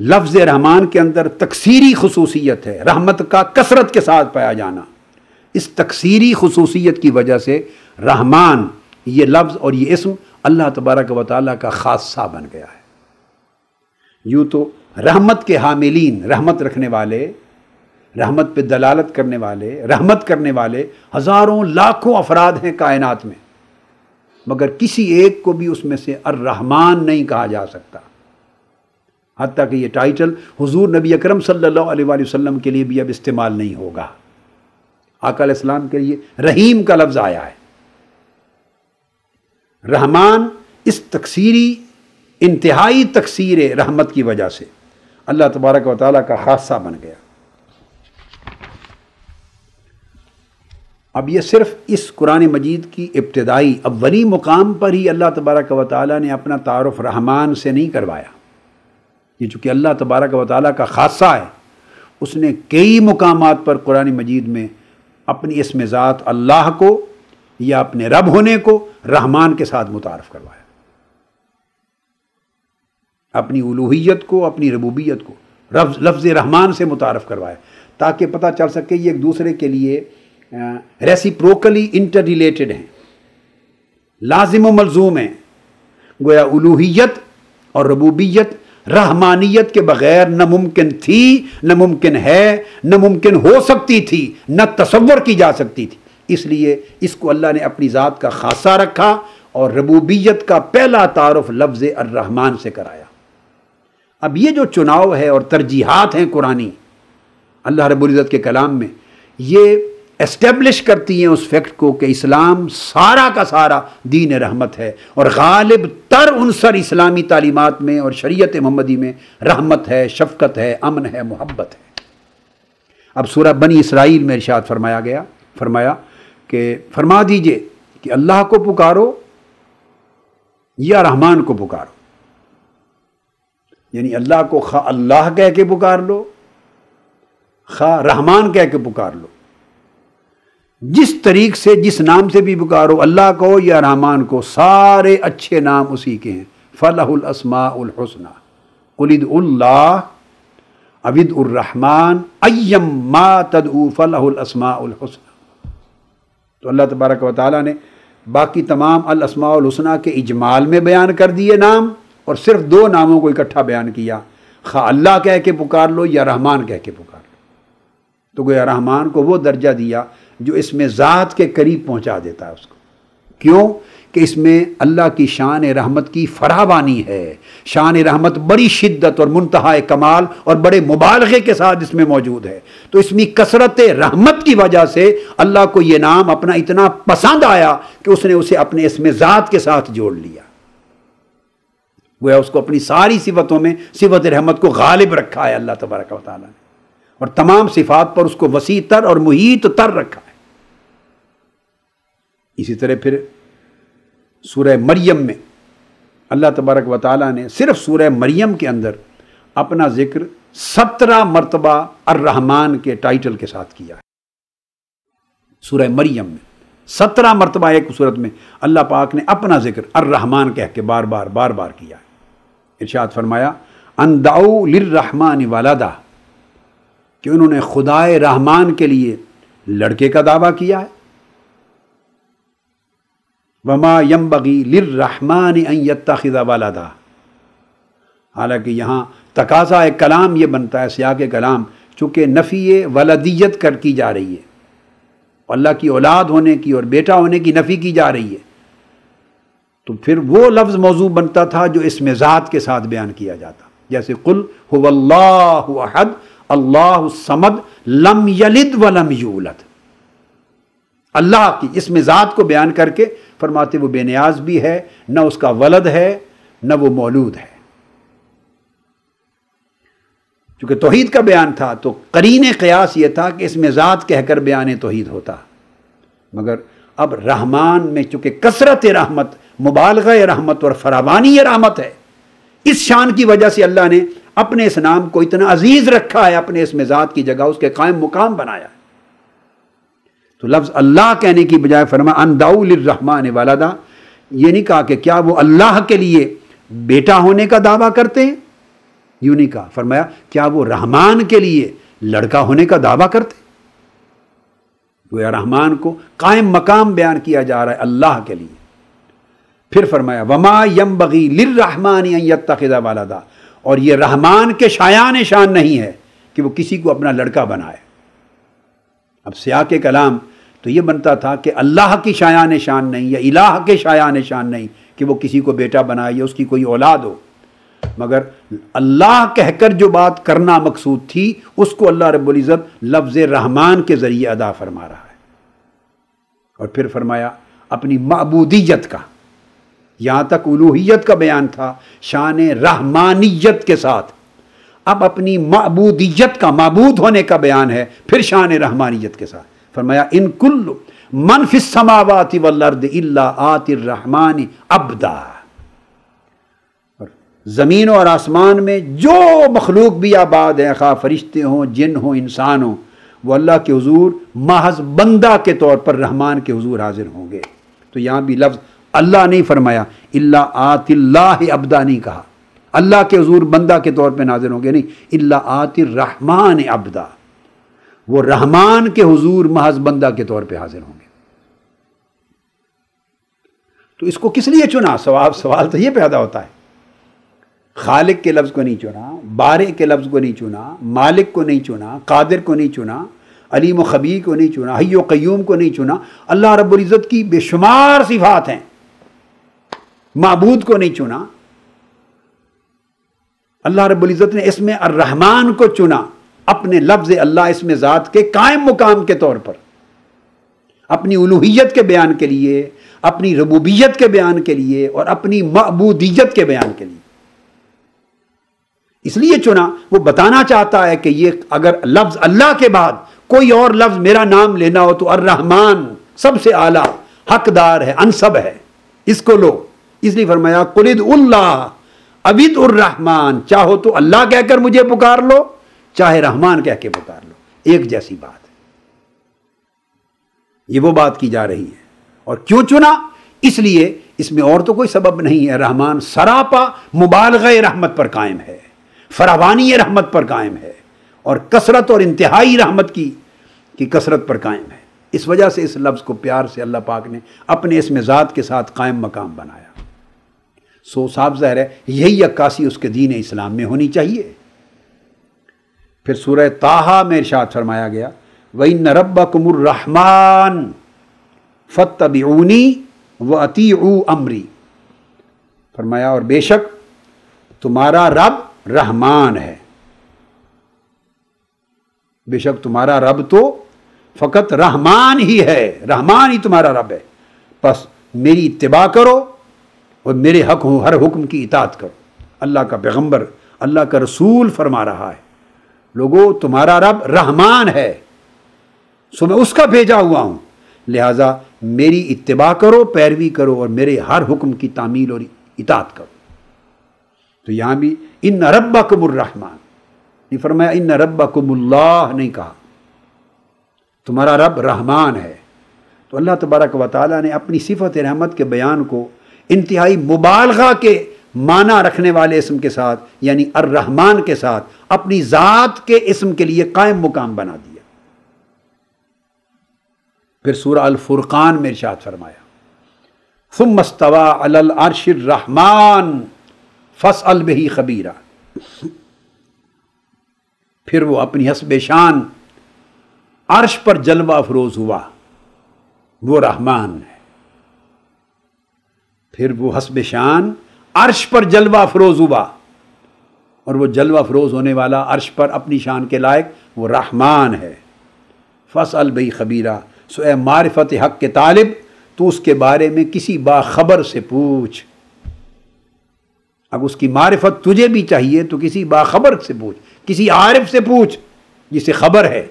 لفظ رحمان کے اندر تکثیری خصوصیت ہے، رحمت کا کثرت کے ساتھ پایا جانا۔ اس تکثیری خصوصیت کی وجہ سے رحمان، یہ لفظ اور یہ اسم اللہ تبارک و تعالیٰ کا خاصہ بن گیا ہے۔ یوں تو رحمت کے حاملین، رحمت رکھنے والے، رحمت پہ دلالت کرنے والے، رحمت کرنے والے ہزاروں، لاکھوں افراد ہیں کائنات میں، مگر کسی ایک کو بھی اس میں سے الرحمن نہیں کہا جا سکتا۔ حتیٰ کہ یہ ٹائٹل حضور نبی اکرم صلی اللہ علیہ وآلہ وسلم کے لیے بھی اب استعمال نہیں ہوگا۔ آقا علیہ السلام کے لیے رحیم کا لفظ آیا ہے۔ رحمان اس تکثیری انتہائی تکثیر رحمت کی وجہ سے اللہ تبارک و تعالیٰ کا حادثہ بن گیا۔ اب یہ صرف اس قرآن مجید کی ابتدائی، اولی مقام پر ہی اللہ تبارک و تعالیٰ نے اپنا تعارف رحمان سے نہیں کروایا۔ یہ چونکہ اللہ تبارک و تعالیٰ کا خاصہ ہے، اس نے کئی مقامات پر قرآن مجید میں اپنی اسم ذات اللہ کو یا اپنے رب ہونے کو رحمان کے ساتھ متعارف کروایا۔ اپنی الوحیت کو، اپنی ربوبیت کو لفظ رحمان سے متعارف کروایا تاکہ پتہ چل سکے یہ ایک دوسرے کے لیے ریسیپروکلی انٹر ریلیٹڈ ہیں۔ لازم و ملزوم ہیں۔ گویا الوحیت اور ربوبیت رحمانیت کے بغیر نہ ممکن تھی، نہ ممکن ہے، نہ ممکن ہو سکتی تھی، نہ تصور کی جا سکتی تھی۔ اس لیے اس کو اللہ نے اپنی ذات کا خاصہ رکھا اور ربوبیت کا پہلا تعارف لفظ الرحمن سے کرایا۔ اب یہ جو چناؤ ہے اور ترجیحات ہیں قرآنی، اللہ رب العزت کے کلام میں، یہ اسٹیبلش کرتی ہیں اس فیکٹ کو کہ اسلام سارا کا سارا دین رحمت ہے اور غالب تر عنصر اسلامی تعلیمات میں اور شریعت محمدی میں رحمت ہے، شفقت ہے، امن ہے، محبت ہے۔ اب سورہ بنی اسرائیل میں ارشاد فرمایا گیا، فرمایا کہ فرما دیجیے کہ اللہ کو پکارو یا رحمان کو پکارو۔ یعنی اللہ کو خواہ اللہ کہہ کے پکار لو، خواہ رحمان کہہ کے پکار لو۔ جس طریق سے، جس نام سے بھی پکارو، اللہ کو یا رحمان کو، سارے اچھے نام اسی کے ہیں۔ فلاح الاسماء الحسنہ قلد اللہ ابد الرحمن ایم ما تدعو فلاح الاسماء الحسنہ تو اللہ تبارک و تعالیٰ نے باقی تمام الاسماء الحسنہ کے اجمال میں بیان کر دیے نام اور صرف دو ناموں کو اکٹھا بیان کیا۔ خواہ اللہ کہہ کے پکار لو یا رحمان کہہ کے پکار لو۔ تو گویا رحمان کو وہ درجہ دیا جو اس میں ذات کے قریب پہنچا دیتا ہے اس کو۔ کیوں؟ کہ اس میں اللہ کی شان رحمت کی فراوانی ہے۔ شان رحمت بڑی شدت اور منتہا کمال اور بڑے مبالغے کے ساتھ اس میں موجود ہے۔ تو اس میں کثرت رحمت کی وجہ سے اللہ کو یہ نام اپنا اتنا پسند آیا کہ اس نے اسے اپنے اس میں ذات کے ساتھ جوڑ لیا۔ گویا اس کو اپنی ساری صفتوں میں صفت رحمت کو غالب رکھا ہے اللہ تبارک و تعالیٰ نے۔ اور تمام صفات پر اس کو وسیع تر اور محیط تر رکھا۔ اسی طرح پھر سورہ مریم میں اللہ تبارک و تعالیٰ نے صرف سورہ مریم کے اندر اپنا ذکر سترہ مرتبہ الرحمن کے ٹائٹل کے ساتھ کیا ہے۔ سورہ مریم میں سترہ مرتبہ ایک صورت میں اللہ پاک نے اپنا ذکر الرحمن کہہ کے بار بار بار بار کیا ہے۔ ارشاد فرمایا انداؤ للرحمن والدہ کہ انہوں نے خدائے رحمان کے لیے لڑکے کا دعویٰ کیا ہے۔ وما یم بغی لرحمان یتخذ والدہ حالانکہ یہاں تقاضا کلام یہ بنتا ہے، سیاق کلام، چونکہ نفی ولدیت کر کی جا رہی ہے۔ اللہ کی اولاد ہونے کی اور بیٹا ہونے کی نفی کی جا رہی ہے۔ تو پھر وہ لفظ موضوع بنتا تھا جو اس میں ذات کے ساتھ بیان کیا جاتا۔ جیسے قل هو اللہ احد، اللہ الصمد، لم یلد ولم یولد۔ اللہ کی اس میں ذات کو بیان کر کے فرماتے وہ بے نیاز بھی ہے، نہ اس کا ولد ہے، نہ وہ مولود ہے۔ چونکہ توحید کا بیان تھا، تو قرین قیاس یہ تھا کہ اس میں ذات کہہ کر بیان توحید ہوتا۔ مگر اب رحمان میں چونکہ کثرت رحمت، مبالغہ رحمت اور فراوانی رحمت ہے، اس شان کی وجہ سے اللہ نے اپنے اس نام کو اتنا عزیز رکھا ہے، اپنے اس میں ذات کی جگہ اس کے قائم مقام بنایا۔ ہے تو لفظ اللہ کہنے کی بجائے فرما انداؤ الرحمان والدہ یہ نہیں کہا کہ کیا وہ اللہ کے لیے بیٹا ہونے کا دعویٰ کرتے ہیں؟ یوں نہیں کہا، فرمایا، کیا وہ رحمان کے لیے لڑکا ہونے کا دعویٰ کرتے گویا رحمان کو قائم مقام بیان کیا جا رہا ہے اللہ کے لیے۔ پھر فرمایا، وما یم بغی لر رحمان والدہ اور یہ رحمان کے شایان شان نہیں ہے کہ وہ کسی کو اپنا لڑکا بنائے۔ اب سیاہ کے کلام تو یہ بنتا تھا کہ اللہ کی شایان شان نہیں یا الہ کے شایان شان نہیں کہ وہ کسی کو بیٹا بنائے یا اس کی کوئی اولاد ہو۔ مگر اللہ کہہ کر جو بات کرنا مقصود تھی، اس کو اللہ رب العزت لفظ رحمان کے ذریعے ادا فرما رہا ہے۔ اور پھر فرمایا، اپنی معبودیت کا، یہاں تک الوحیت کا بیان تھا، شان رحمانیت کے ساتھ۔ اب اپنی معبودیت کا، معبود ہونے کا بیان ہے، پھر شان رحمانیت کے ساتھ۔ فرمایا، ان کل منفی السماوات والارض الا آت الرحمن ابدا زمین اور آسمان میں جو مخلوق بھی آباد ہیں، خواہ فرشتے ہوں، جن ہوں، انسان ہوں، وہ اللہ کے حضور محض بندہ کے طور پر رحمان کے حضور حاضر ہوں گے۔ تو یہاں بھی لفظ اللہ نہیں فرمایا اللہ آت اللہ ابدا نہیں کہا۔ اللہ کے حضور بندہ کے طور پہ نازر ہوں گے، نہیں اللہ آت الرحمان ابدا وہ رحمان کے حضور محض بندہ کے طور پہ حاضر ہوں گے۔ تو اس کو کس لیے چنا؟ سوال سوال تو یہ پیدا ہوتا ہے۔ خالق کے لفظ کو نہیں چنا، بارے کے لفظ کو نہیں چنا، مالک کو نہیں چنا، قادر کو نہیں چنا، علیم و خبی کو نہیں چنا، حی و قیوم کو نہیں چنا۔ اللہ رب العزت کی بے شمار صفات ہیں۔ معبود کو نہیں چنا۔ اللہ رب العزت نے اس میں الرحمن کو چنا۔ اپنے لفظ اللہ اس میں ذات کے قائم مقام کے طور پر، اپنی الوحیت کے بیان کے لیے، اپنی ربوبیت کے بیان کے لیے اور اپنی معبودیت کے بیان کے لیے۔ اس لیے چنا، وہ بتانا چاہتا ہے کہ یہ اگر لفظ اللہ کے بعد کوئی اور لفظ میرا نام لینا ہو تو الرحمن سب سے اعلیٰ، حقدار ہے، انصب ہے۔ اس کو لو۔ اس لیے فرمایا، قلد اللہ ابد الرحمان چاہو تو اللہ کہہ کر مجھے پکار لو۔ چاہے رحمان کہہ کے پکار لو، ایک جیسی بات۔ ہے یہ وہ بات کی جا رہی ہے۔ اور کیوں چنا؟ اس لیے اس میں اور تو کوئی سبب نہیں ہے۔ رحمان سراپا مبالغ رحمت پر قائم ہے، فراوانی رحمت پر قائم ہے، اور کثرت اور انتہائی رحمت کی کی کثرت پر قائم ہے۔ اس وجہ سے اس لفظ کو پیار سے اللہ پاک نے اپنے اس میں ذات کے ساتھ قائم مقام بنایا۔ سو صاحب ظاہر ہے، یہی عکاسی اس کے دین اسلام میں ہونی چاہیے۔ پھر سورہ تاہا میں ارشاد فرمایا گیا وہی نرب کمر رحمان فتبی و عتی امری فرمایا، اور بے شک تمہارا رب رحمان ہے۔ بے شک تمہارا رب تو فقط رحمان ہی ہے، رحمان ہی تمہارا رب ہے۔ بس میری اتباع کرو اور میرے حق ہوں، ہر حکم کی اطاعت کرو۔ اللہ کا پیغمبر، اللہ کا رسول فرما رہا ہے۔ لوگوں تمہارا رب رحمان ہے۔ سو میں اس کا بھیجا ہوا ہوں۔ لہذا میری اتباع کرو، پیروی کرو اور میرے ہر حکم کی تعمیل اور اطاعت کرو۔ تو یہاں بھی ان ربا کم الرحمان یہ فرمایا، ان ربا کم اللہ نہیں کہا۔ تمہارا رب رحمان ہے۔ تو اللہ تبارک و تعالیٰ نے اپنی صفت رحمت کے بیان کو انتہائی مبالغہ کے معنی رکھنے والے اسم کے ساتھ یعنی الرحمان کے ساتھ اپنی ذات کے اسم کے لیے قائم مقام بنا دیا۔ پھر سورہ الفرقان میں ارشاد فرمایا، ثم استوى على العرش الرحمن، فاسأل به خبیرہ پھر وہ اپنی حسب شان عرش پر جلوہ افروز ہوا، وہ رحمان ہے۔ پھر وہ حسب شان عرش پر جلوہ افروز ہوا۔ اور وہ جلوہ افروز ہونے والا عرش پر اپنی شان کے لائق وہ رحمان ہے۔ فص البئی خبیرہ، سو اے معرفت حق کے طالب، تو اس کے بارے میں کسی باخبر سے پوچھ۔ اب اس کی معرفت تجھے بھی چاہیے، تو کسی باخبر سے پوچھ، کسی عارف سے پوچھ جسے خبر ہے۔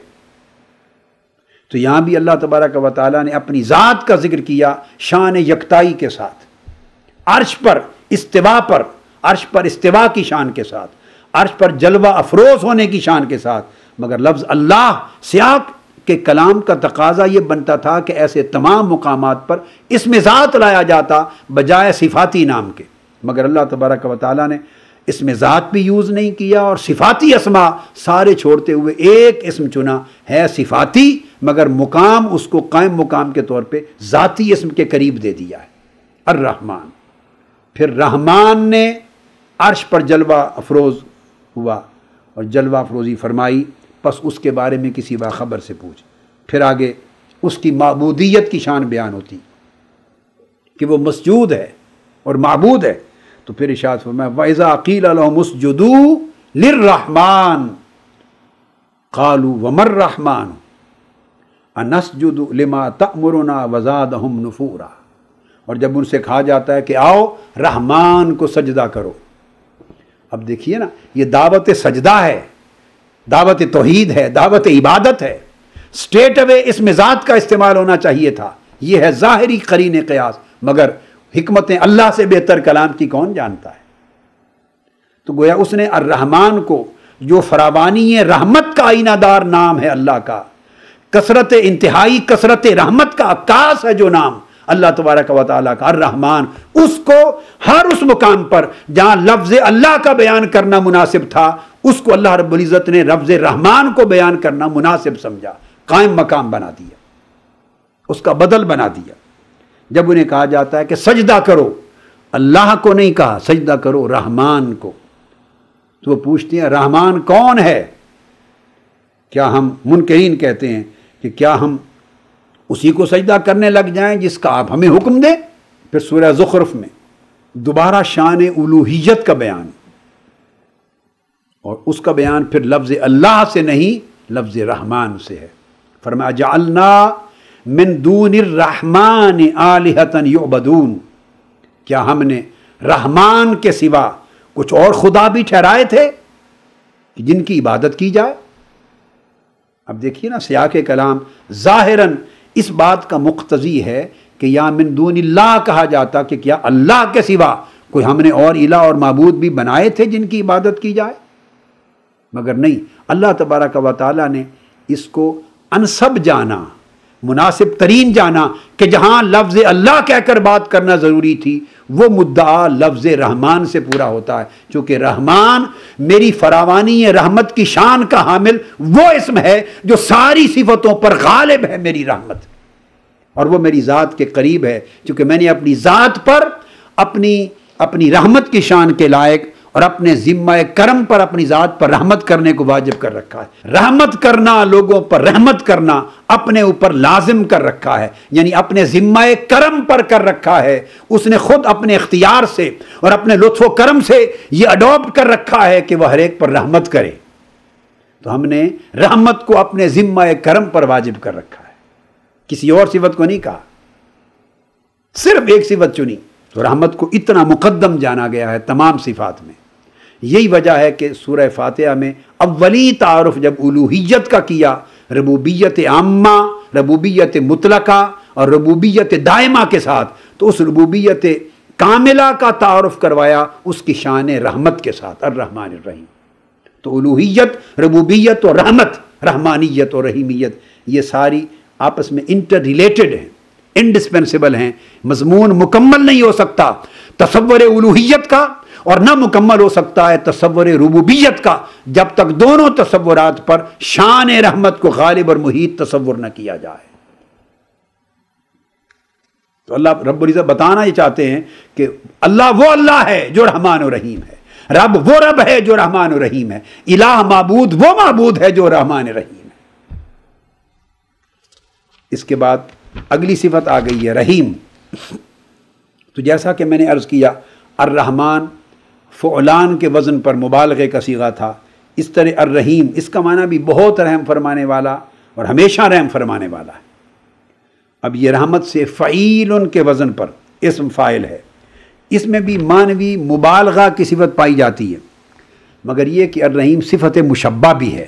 تو یہاں بھی اللہ تبارک و تعالیٰ نے اپنی ذات کا ذکر کیا شان یکتائی کے ساتھ۔ عرش پر استوا پر، عرش پر استوا کی شان کے ساتھ، عرش پر جلوہ افروز ہونے کی شان کے ساتھ۔ مگر لفظ اللہ، سیاق کے کلام کا تقاضا یہ بنتا تھا کہ ایسے تمام مقامات پر اس میں ذات لایا جاتا بجائے صفاتی نام کے۔ مگر اللہ تبارک و تعالیٰ نے اس میں ذات بھی یوز نہیں کیا اور صفاتی اسما سارے چھوڑتے ہوئے ایک اسم چنا ہے صفاتی، مگر مقام اس کو قائم مقام کے طور پہ ذاتی اسم کے قریب دے دیا ہے۔ الرحمن۔ پھر رحمان نے عرش پر جلوہ افروز ہوا اور جلوہ افروزی فرمائی، پس اس کے بارے میں کسی باخبر سے پوچھ۔ پھر آگے اس کی معبودیت کی شان بیان ہوتی کہ وہ مسجود ہے اور معبود ہے۔ تو پھر اشاد فرمایا، وَإِذَا قِيلَ لَهُمُ اسْجُدُوا لِلرَّحْمَانِ قَالُوا وَمَا الرَّحْمَانُ؟ أَنَسْجُدُ لِمَا تَأْمُرُنَا وَزَادَهُمْ نُفُورًا؟ اور جب ان سے کہا جاتا ہے کہ آؤ رحمان کو سجدہ کرو۔ اب دیکھیے نا، یہ دعوت سجدہ ہے، دعوت توحید ہے، دعوت عبادت ہے۔ اسٹیٹ اوے اس مزاج کا استعمال ہونا چاہیے تھا۔ یہ ہے ظاہری قرین قیاس، مگر حکمتیں اللہ سے بہتر کلام کی کون جانتا ہے؟ تو گویا اس نے الرحمان کو، جو فراوانی رحمت کا آئینہ دار نام ہے اللہ کا، کثرت انتہائی کثرت رحمت کا عکاس ہے جو نام اللہ تبارک و تعالیٰ کا الرحمان اس کو ہر اس مقام پر جہاں لفظ اللہ کا بیان کرنا مناسب تھا، اس کو اللہ رب العزت نے لفظ رحمان کو بیان کرنا مناسب سمجھا، قائم مقام بنا دیا، اس کا بدل بنا دیا۔ جب انہیں کہا جاتا ہے کہ سجدہ کرو، اللہ کو نہیں کہا، سجدہ کرو رحمان کو۔ تو وہ پوچھتے ہیں، رحمان کون ہے؟ کیا ہم منکرین کہتے ہیں کہ کیا ہم اسی کو سجدہ کرنے لگ جائیں جس کا آپ ہمیں حکم دیں۔ پھر سورہ زخرف میں دوبارہ شان الوحیت کا بیان۔ اور اس کا بیان پھر لفظ اللہ سے نہیں، لفظ رحمان سے ہے۔ فرمایا، جعلنا من دون الرحمن آلہتن یعبدون۔ کیا ہم نے رحمان کے سوا کچھ اور خدا بھی ٹھہرائے تھے جن کی عبادت کی جائے؟ اب دیکھیے نا سیاق کلام، ظاہراً اس بات کا مقتضی ہے کہ یا من دون اللہ کہا جاتا کہ کیا اللہ کے سوا کوئی ہم نے اور الہ اور معبود بھی بنائے تھے جن کی عبادت کی جائے؟ مگر نہیں، اللہ تبارک و تعالیٰ نے اس کو انصب جانا مناسب ترین جانا کہ جہاں لفظ اللہ کہہ کر بات کرنا ضروری تھی، وہ مدعا لفظ رحمان سے پورا ہوتا ہے۔ چونکہ رحمان میری فراوانی رحمت کی شان کا حامل، وہ اسم ہے جو ساری صفتوں پر غالب ہے میری رحمت۔ اور وہ میری ذات کے قریب ہے، چونکہ میں نے اپنی ذات پر اپنی اپنی رحمت کی شان کے لائق اور اپنے ذمہ کرم پر اپنی ذات پر رحمت کرنے کو واجب کر رکھا ہے۔ رحمت کرنا لوگوں پر رحمت کرنا اپنے اوپر لازم کر رکھا ہے یعنی اپنے ذمہ کرم پر کر رکھا ہے۔ اس نے خود اپنے اختیار سے اور اپنے لطف و کرم سے یہ اڈاپٹ کر رکھا ہے کہ وہ ہر ایک پر رحمت کرے۔ تو ہم نے رحمت کو اپنے ذمہ کرم پر واجب کر رکھا ہے۔ کسی اور صفت کو نہیں کہا۔ صرف ایک صفت چنی۔ تو رحمت کو اتنا مقدم جانا گیا ہے تمام صفات میں۔ یہی وجہ ہے کہ سورہ فاتحہ میں اولی تعارف جب الوحیت کا کیا، ربوبیت عامہ، ربوبیت مطلقہ اور ربوبیت دائمہ کے ساتھ، تو اس ربوبیت کاملہ کا تعارف کروایا اس کی شان رحمت کے ساتھ، الرحمن الرحیم۔ تو الوحیت ربوبیت اور رحمت، رحمانیت اور رحیمیت، یہ ساری آپس میں انٹر ریلیٹڈ ہیں انڈسپینسیبل ہیں، مضمون مکمل نہیں ہو سکتا۔ تصور الوحیت کا اور نہ مکمل ہو سکتا ہے تصور ربوبیت کا جب تک دونوں تصورات پر شان رحمت کو غالب اور محیط تصور نہ کیا جائے۔ تو اللہ رب العزت بتانا یہ چاہتے ہیں کہ اللہ وہ اللہ ہے جو رحمان و رحیم ہے۔ رب وہ رب ہے جو رحمان و رحیم ہے۔ الہ معبود وہ معبود ہے جو رحمان رحیم ہے۔ اس کے بعد اگلی صفت آ گئی ہے رحیم۔ تو جیسا کہ میں نے عرض کیا الرحمان فعلان کے وزن پر مبالغے کا سیغہ تھا۔ اس طرح الرحیم، اس کا معنی بھی بہت رحم فرمانے والا اور ہمیشہ رحم فرمانے والا ہے۔ اب یہ رحمت سے فعیل ان کے وزن پر اسم فائل ہے۔ اس میں بھی مانوی مبالغہ کی صفت پائی جاتی ہے۔ مگر یہ کہ الرحیم صفت مشبہ بھی ہے۔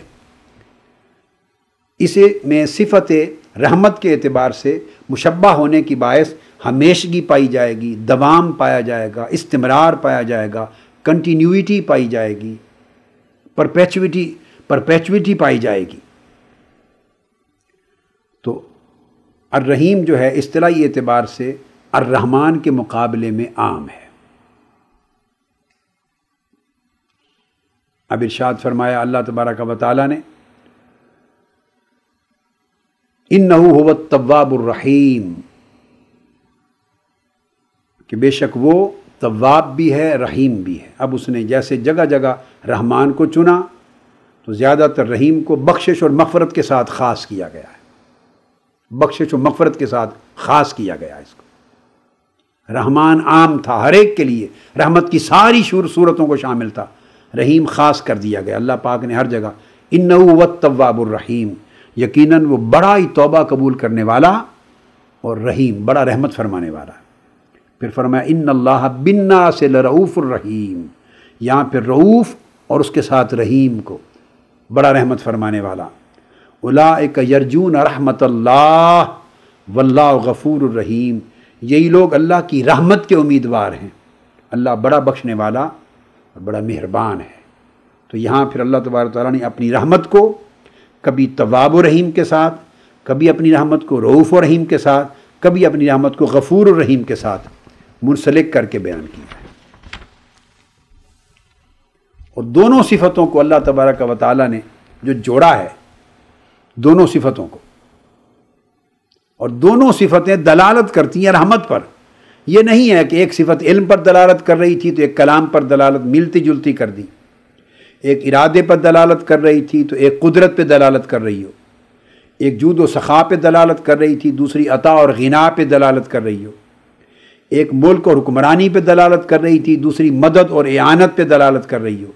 اسے میں صفت رحمت کے اعتبار سے مشبہ ہونے کی باعث ہمیشگی پائی جائے گی، دوام پایا جائے گا، استمرار پایا جائے گا۔ کنٹینیوٹی پائی جائے گی پرپیچوٹی پرپیچوٹی پائی جائے گی۔ تو الرحیم جو ہے، اصطلاحی اعتبار سے الرحمان کے مقابلے میں عام ہے۔ اب ارشاد فرمایا، اللہ تبارک و تعالیٰ نے ان نحو طواب الرحیم۔ کہ بے شک وہ طواب بھی ہے، رحیم بھی ہے۔ اب اس نے جیسے جگہ جگہ رحمان کو چنا، تو زیادہ تر رحیم کو بخشش اور مغفرت کے ساتھ خاص کیا گیا ہے۔ بخشش و مغفرت کے ساتھ خاص کیا گیا اس کو۔ رحمان عام تھا ہر ایک کے لیے، رحمت کی ساری شور صورتوں کو شامل تھا۔ رحیم خاص کر دیا گیا۔ اللہ پاک نے ہر جگہ ان و طواب الرحیم، یقیناً وہ بڑا ہی توبہ قبول کرنے والا اور رحیم، بڑا رحمت فرمانے والا۔ ہے پھر فرمایا، ان اللہ بنا سے لرعوف الرحیم. یہاں پھر رعوف اور اس کے ساتھ رحیم کو بڑا رحمت فرمانے والا۔ الا یرجون رحمت اللہ، واللہ غفور الرحیم۔ یہی لوگ اللہ کی رحمت کے امیدوار ہیں۔ اللہ بڑا بخشنے والا اور بڑا مہربان ہے۔ تو یہاں پھر اللہ تبارک تعالیٰ نے اپنی رحمت کو، کبھی طواب و رحیم کے ساتھ، کبھی اپنی رحمت کو روف و رحیم کے ساتھ، کبھی اپنی رحمت کو غفور و رحیم کے ساتھ۔ منسلک کر کے بیان کیا ہے۔ اور دونوں صفتوں کو اللہ تبارک و تعالیٰ نے جو جوڑا ہے، دونوں صفتوں کو۔ اور دونوں صفتیں دلالت کرتی ہیں رحمت پر۔ یہ نہیں ہے کہ ایک صفت علم پر دلالت کر رہی تھی تو ایک کلام پر دلالت، ملتی جلتی کر دی۔ ایک ارادے پر دلالت کر رہی تھی تو ایک قدرت پہ دلالت کر رہی ہو۔ ایک جود و سخا پہ دلالت کر رہی تھی، دوسری عطا اور غنا پہ دلالت کر رہی ہو۔ ایک ملک اور حکمرانی پہ دلالت کر رہی تھی، دوسری مدد اور اعانت پہ دلالت کر رہی ہو۔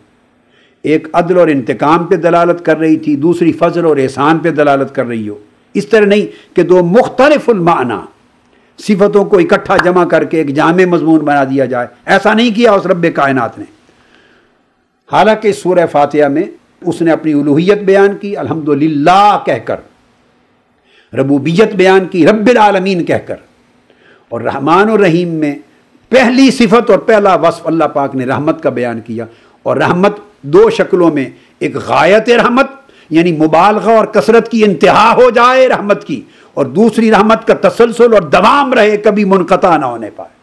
ایک عدل اور انتقام پہ دلالت کر رہی تھی، دوسری فضل اور احسان پہ دلالت کر رہی ہو۔ اس طرح نہیں کہ دو مختلف المعنی صفتوں کو اکٹھا جمع کر کے ایک جامع مضمون بنا دیا جائے۔ ایسا نہیں کیا اس رب کائنات نے۔ حالانکہ سورہ فاتحہ میں اس نے اپنی الوحیت بیان کی الحمد کہہ کر، ربوبیت بیان کی، رب العالمین کہہ کر۔ اور رحمان الرحیم میں پہلی صفت اور پہلا وصف اللہ پاک نے رحمت کا بیان کیا اور رحمت دو شکلوں میں ایک غایت رحمت یعنی مبالغہ اور کثرت کی انتہا ہو جائے رحمت کی، اور دوسری رحمت کا تسلسل اور دوام رہے کبھی منقطع نہ ہونے پائے۔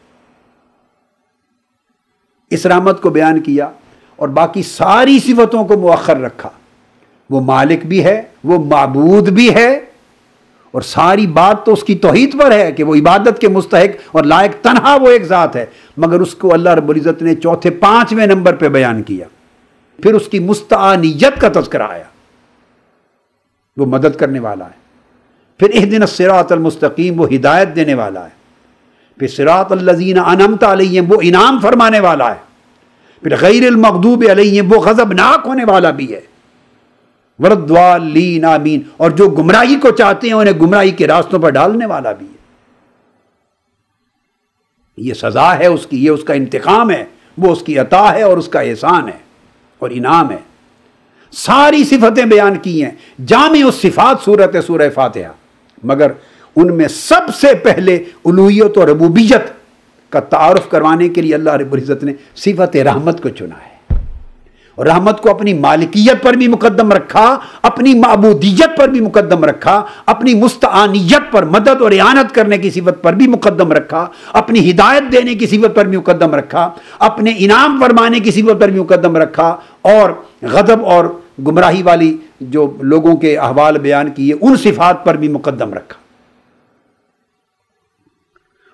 اس رحمت کو بیان کیا اور باقی ساری صفتوں کو مؤخر رکھا۔ وہ مالک بھی ہے، وہ معبود بھی ہے اور ساری بات تو اس کی توحید پر ہے کہ وہ عبادت کے مستحق اور لائق تنہا وہ ایک ذات ہے، مگر اس کو اللہ رب العزت نے چوتھے پانچویں نمبر پہ بیان کیا۔ پھر اس کی مستعانیت کا تذکرہ آیا۔ وہ مدد کرنے والا ہے۔ پھر ایک دن سراط المستقیم وہ ہدایت دینے والا ہے۔ پھر سراط الزین انمت علیہ وہ انعام فرمانے والا ہے۔ پھر غیر المغدوب علیہ وہ غضب ناک ہونے والا بھی ہے۔ وردوالین آمین اور جو گمراہی کو چاہتے ہیں انہیں گمراہی کے راستوں پر ڈالنے والا بھی ہے۔ یہ سزا ہے اس کی، یہ اس کا انتقام ہے، وہ اس کی عطا ہے اور اس کا احسان ہے اور انعام ہے۔ ساری صفتیں بیان کی ہیں۔ جامع اس صفات صورت سورہ فاتحہ۔ مگر ان میں سب سے پہلے الوحیت اور ربوبیت کا تعارف کروانے کے لیے اللہ رب العزت نے صفت رحمت کو چنا ہے۔ اور رحمت کو اپنی مالکیت پر بھی مقدم رکھا، اپنی معبودیت پر بھی مقدم رکھا، اپنی مستعانیت پر مدد اور اعانت کرنے کی صفت پر بھی مقدم رکھا، اپنی ہدایت دینے کی صفت پر بھی مقدم رکھا، اپنے انعام فرمانے کی صفت پر بھی مقدم رکھا اور غضب اور گمراہی والی جو لوگوں کے احوال بیان کیے، ان صفات پر بھی مقدم رکھا۔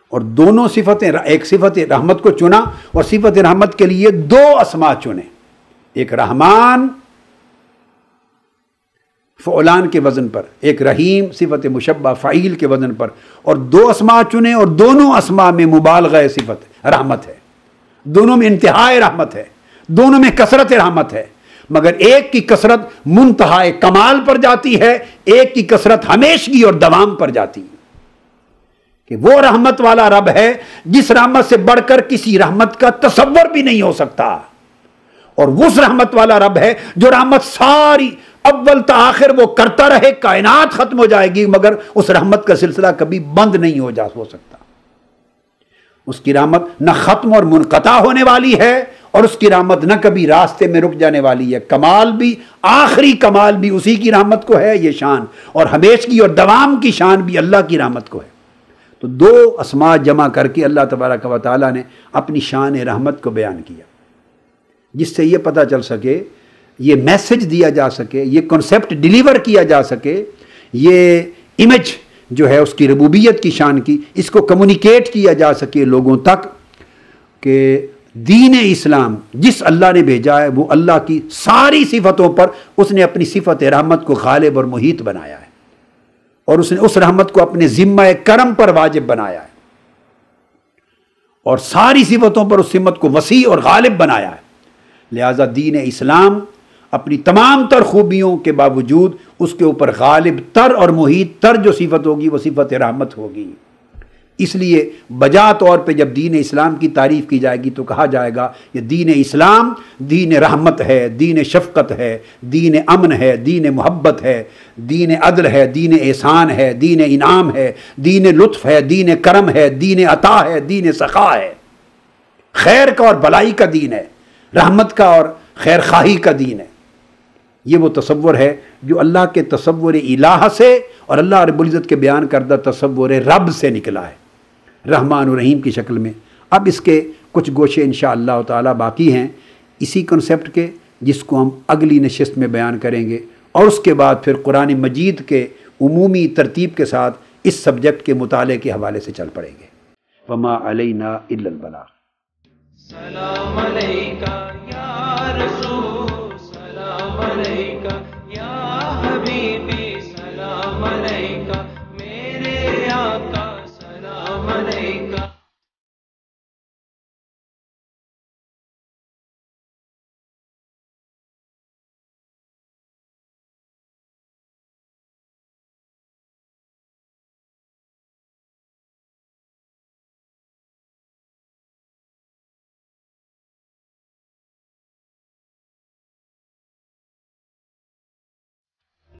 اور دونوں صفتیں، ایک صفت رحمت کو چنا اور صفت رحمت کے لیے دو اسما چنے۔ ایک رحمان فعلان کے وزن پر، ایک رحیم صفت مشبہ فعیل کے وزن پر۔ اور دو اسما چنے اور دونوں اسما میں مبالغہ صفت، رحمت ہے۔ دونوں میں انتہائی رحمت ہے۔ دونوں میں کثرت رحمت ہے۔ مگر ایک کی کثرت منتہا کمال پر جاتی ہے، ایک کی کثرت ہمیشگی اور دوام پر جاتی ہے۔ کہ وہ رحمت والا رب ہے جس رحمت سے بڑھ کر کسی رحمت کا تصور بھی نہیں ہو سکتا۔ اور اس رحمت والا رب ہے جو رحمت ساری اول تا آخر وہ کرتا رہے، کائنات ختم ہو جائے گی، مگر اس رحمت کا سلسلہ کبھی بند نہیں ہو جا ہو سکتا۔ اس کی رحمت نہ ختم اور منقطع ہونے والی ہے، اور اس کی رحمت نہ کبھی راستے میں رک جانے والی ہے۔ کمال بھی، آخری کمال بھی اسی کی رحمت کو ہے، یہ شان۔ اور ہمیش کی اور دوام کی شان بھی اللہ کی رحمت کو ہے۔ تو دو اسما جمع کر کے اللہ تبارک و تعالیٰ نے اپنی شان رحمت کو بیان کیا۔ جس سے یہ پتہ چل سکے، یہ میسج دیا جا سکے، یہ کنسیپٹ ڈیلیور کیا جا سکے، یہ امیج جو ہے اس کی ربوبیت کی شان کی، اس کو کمیونیکیٹ کیا جا سکے لوگوں تک کہ دین اسلام جس اللہ نے بھیجا ہے، وہ اللہ کی ساری صفتوں پر اس نے اپنی صفت رحمت کو غالب اور محیط بنایا ہے۔ اور اس نے اس رحمت کو اپنے ذمہ کرم پر واجب بنایا ہے۔ اور ساری صفتوں پر اس سمت کو وسیع اور غالب بنایا ہے۔ لہذا دین اسلام اپنی تمام تر خوبیوں کے باوجود اس کے اوپر غالب تر اور محیط تر جو صفت ہوگی وہ صفت رحمت ہوگی اس لیے بجا طور پہ جب دین اسلام کی تعریف کی جائے گی تو کہا جائے گا یہ دین اسلام دین رحمت ہے دین شفقت ہے دین امن ہے دین محبت ہے دین عدل ہے دین احسان ہے دین انعام ہے دین لطف ہے دین کرم ہے دین عطا ہے دین سخا ہے خیر کا اور بلائی کا دین ہے رحمت کا اور خیر خواہی کا دین ہے۔ یہ وہ تصور ہے جو اللہ کے تصور الہ سے اور اللہ رب العزت کے بیان کردہ تصور رب سے نکلا ہے۔ رحمان و رحیم کی شکل میں۔ اب اس کے کچھ گوشے انشاء اللہ تعالیٰ باقی ہیں۔ اسی کنسیپٹ کے جس کو ہم اگلی نشست میں بیان کریں گے۔ اور اس کے بعد پھر قرآن مجید کے عمومی ترتیب کے ساتھ اس سبجیکٹ کے مطالعے کے حوالے سے چل پڑیں گے۔ وما علینا البلاغ۔ Salam alaikum, ya Rasul, salam alaikum.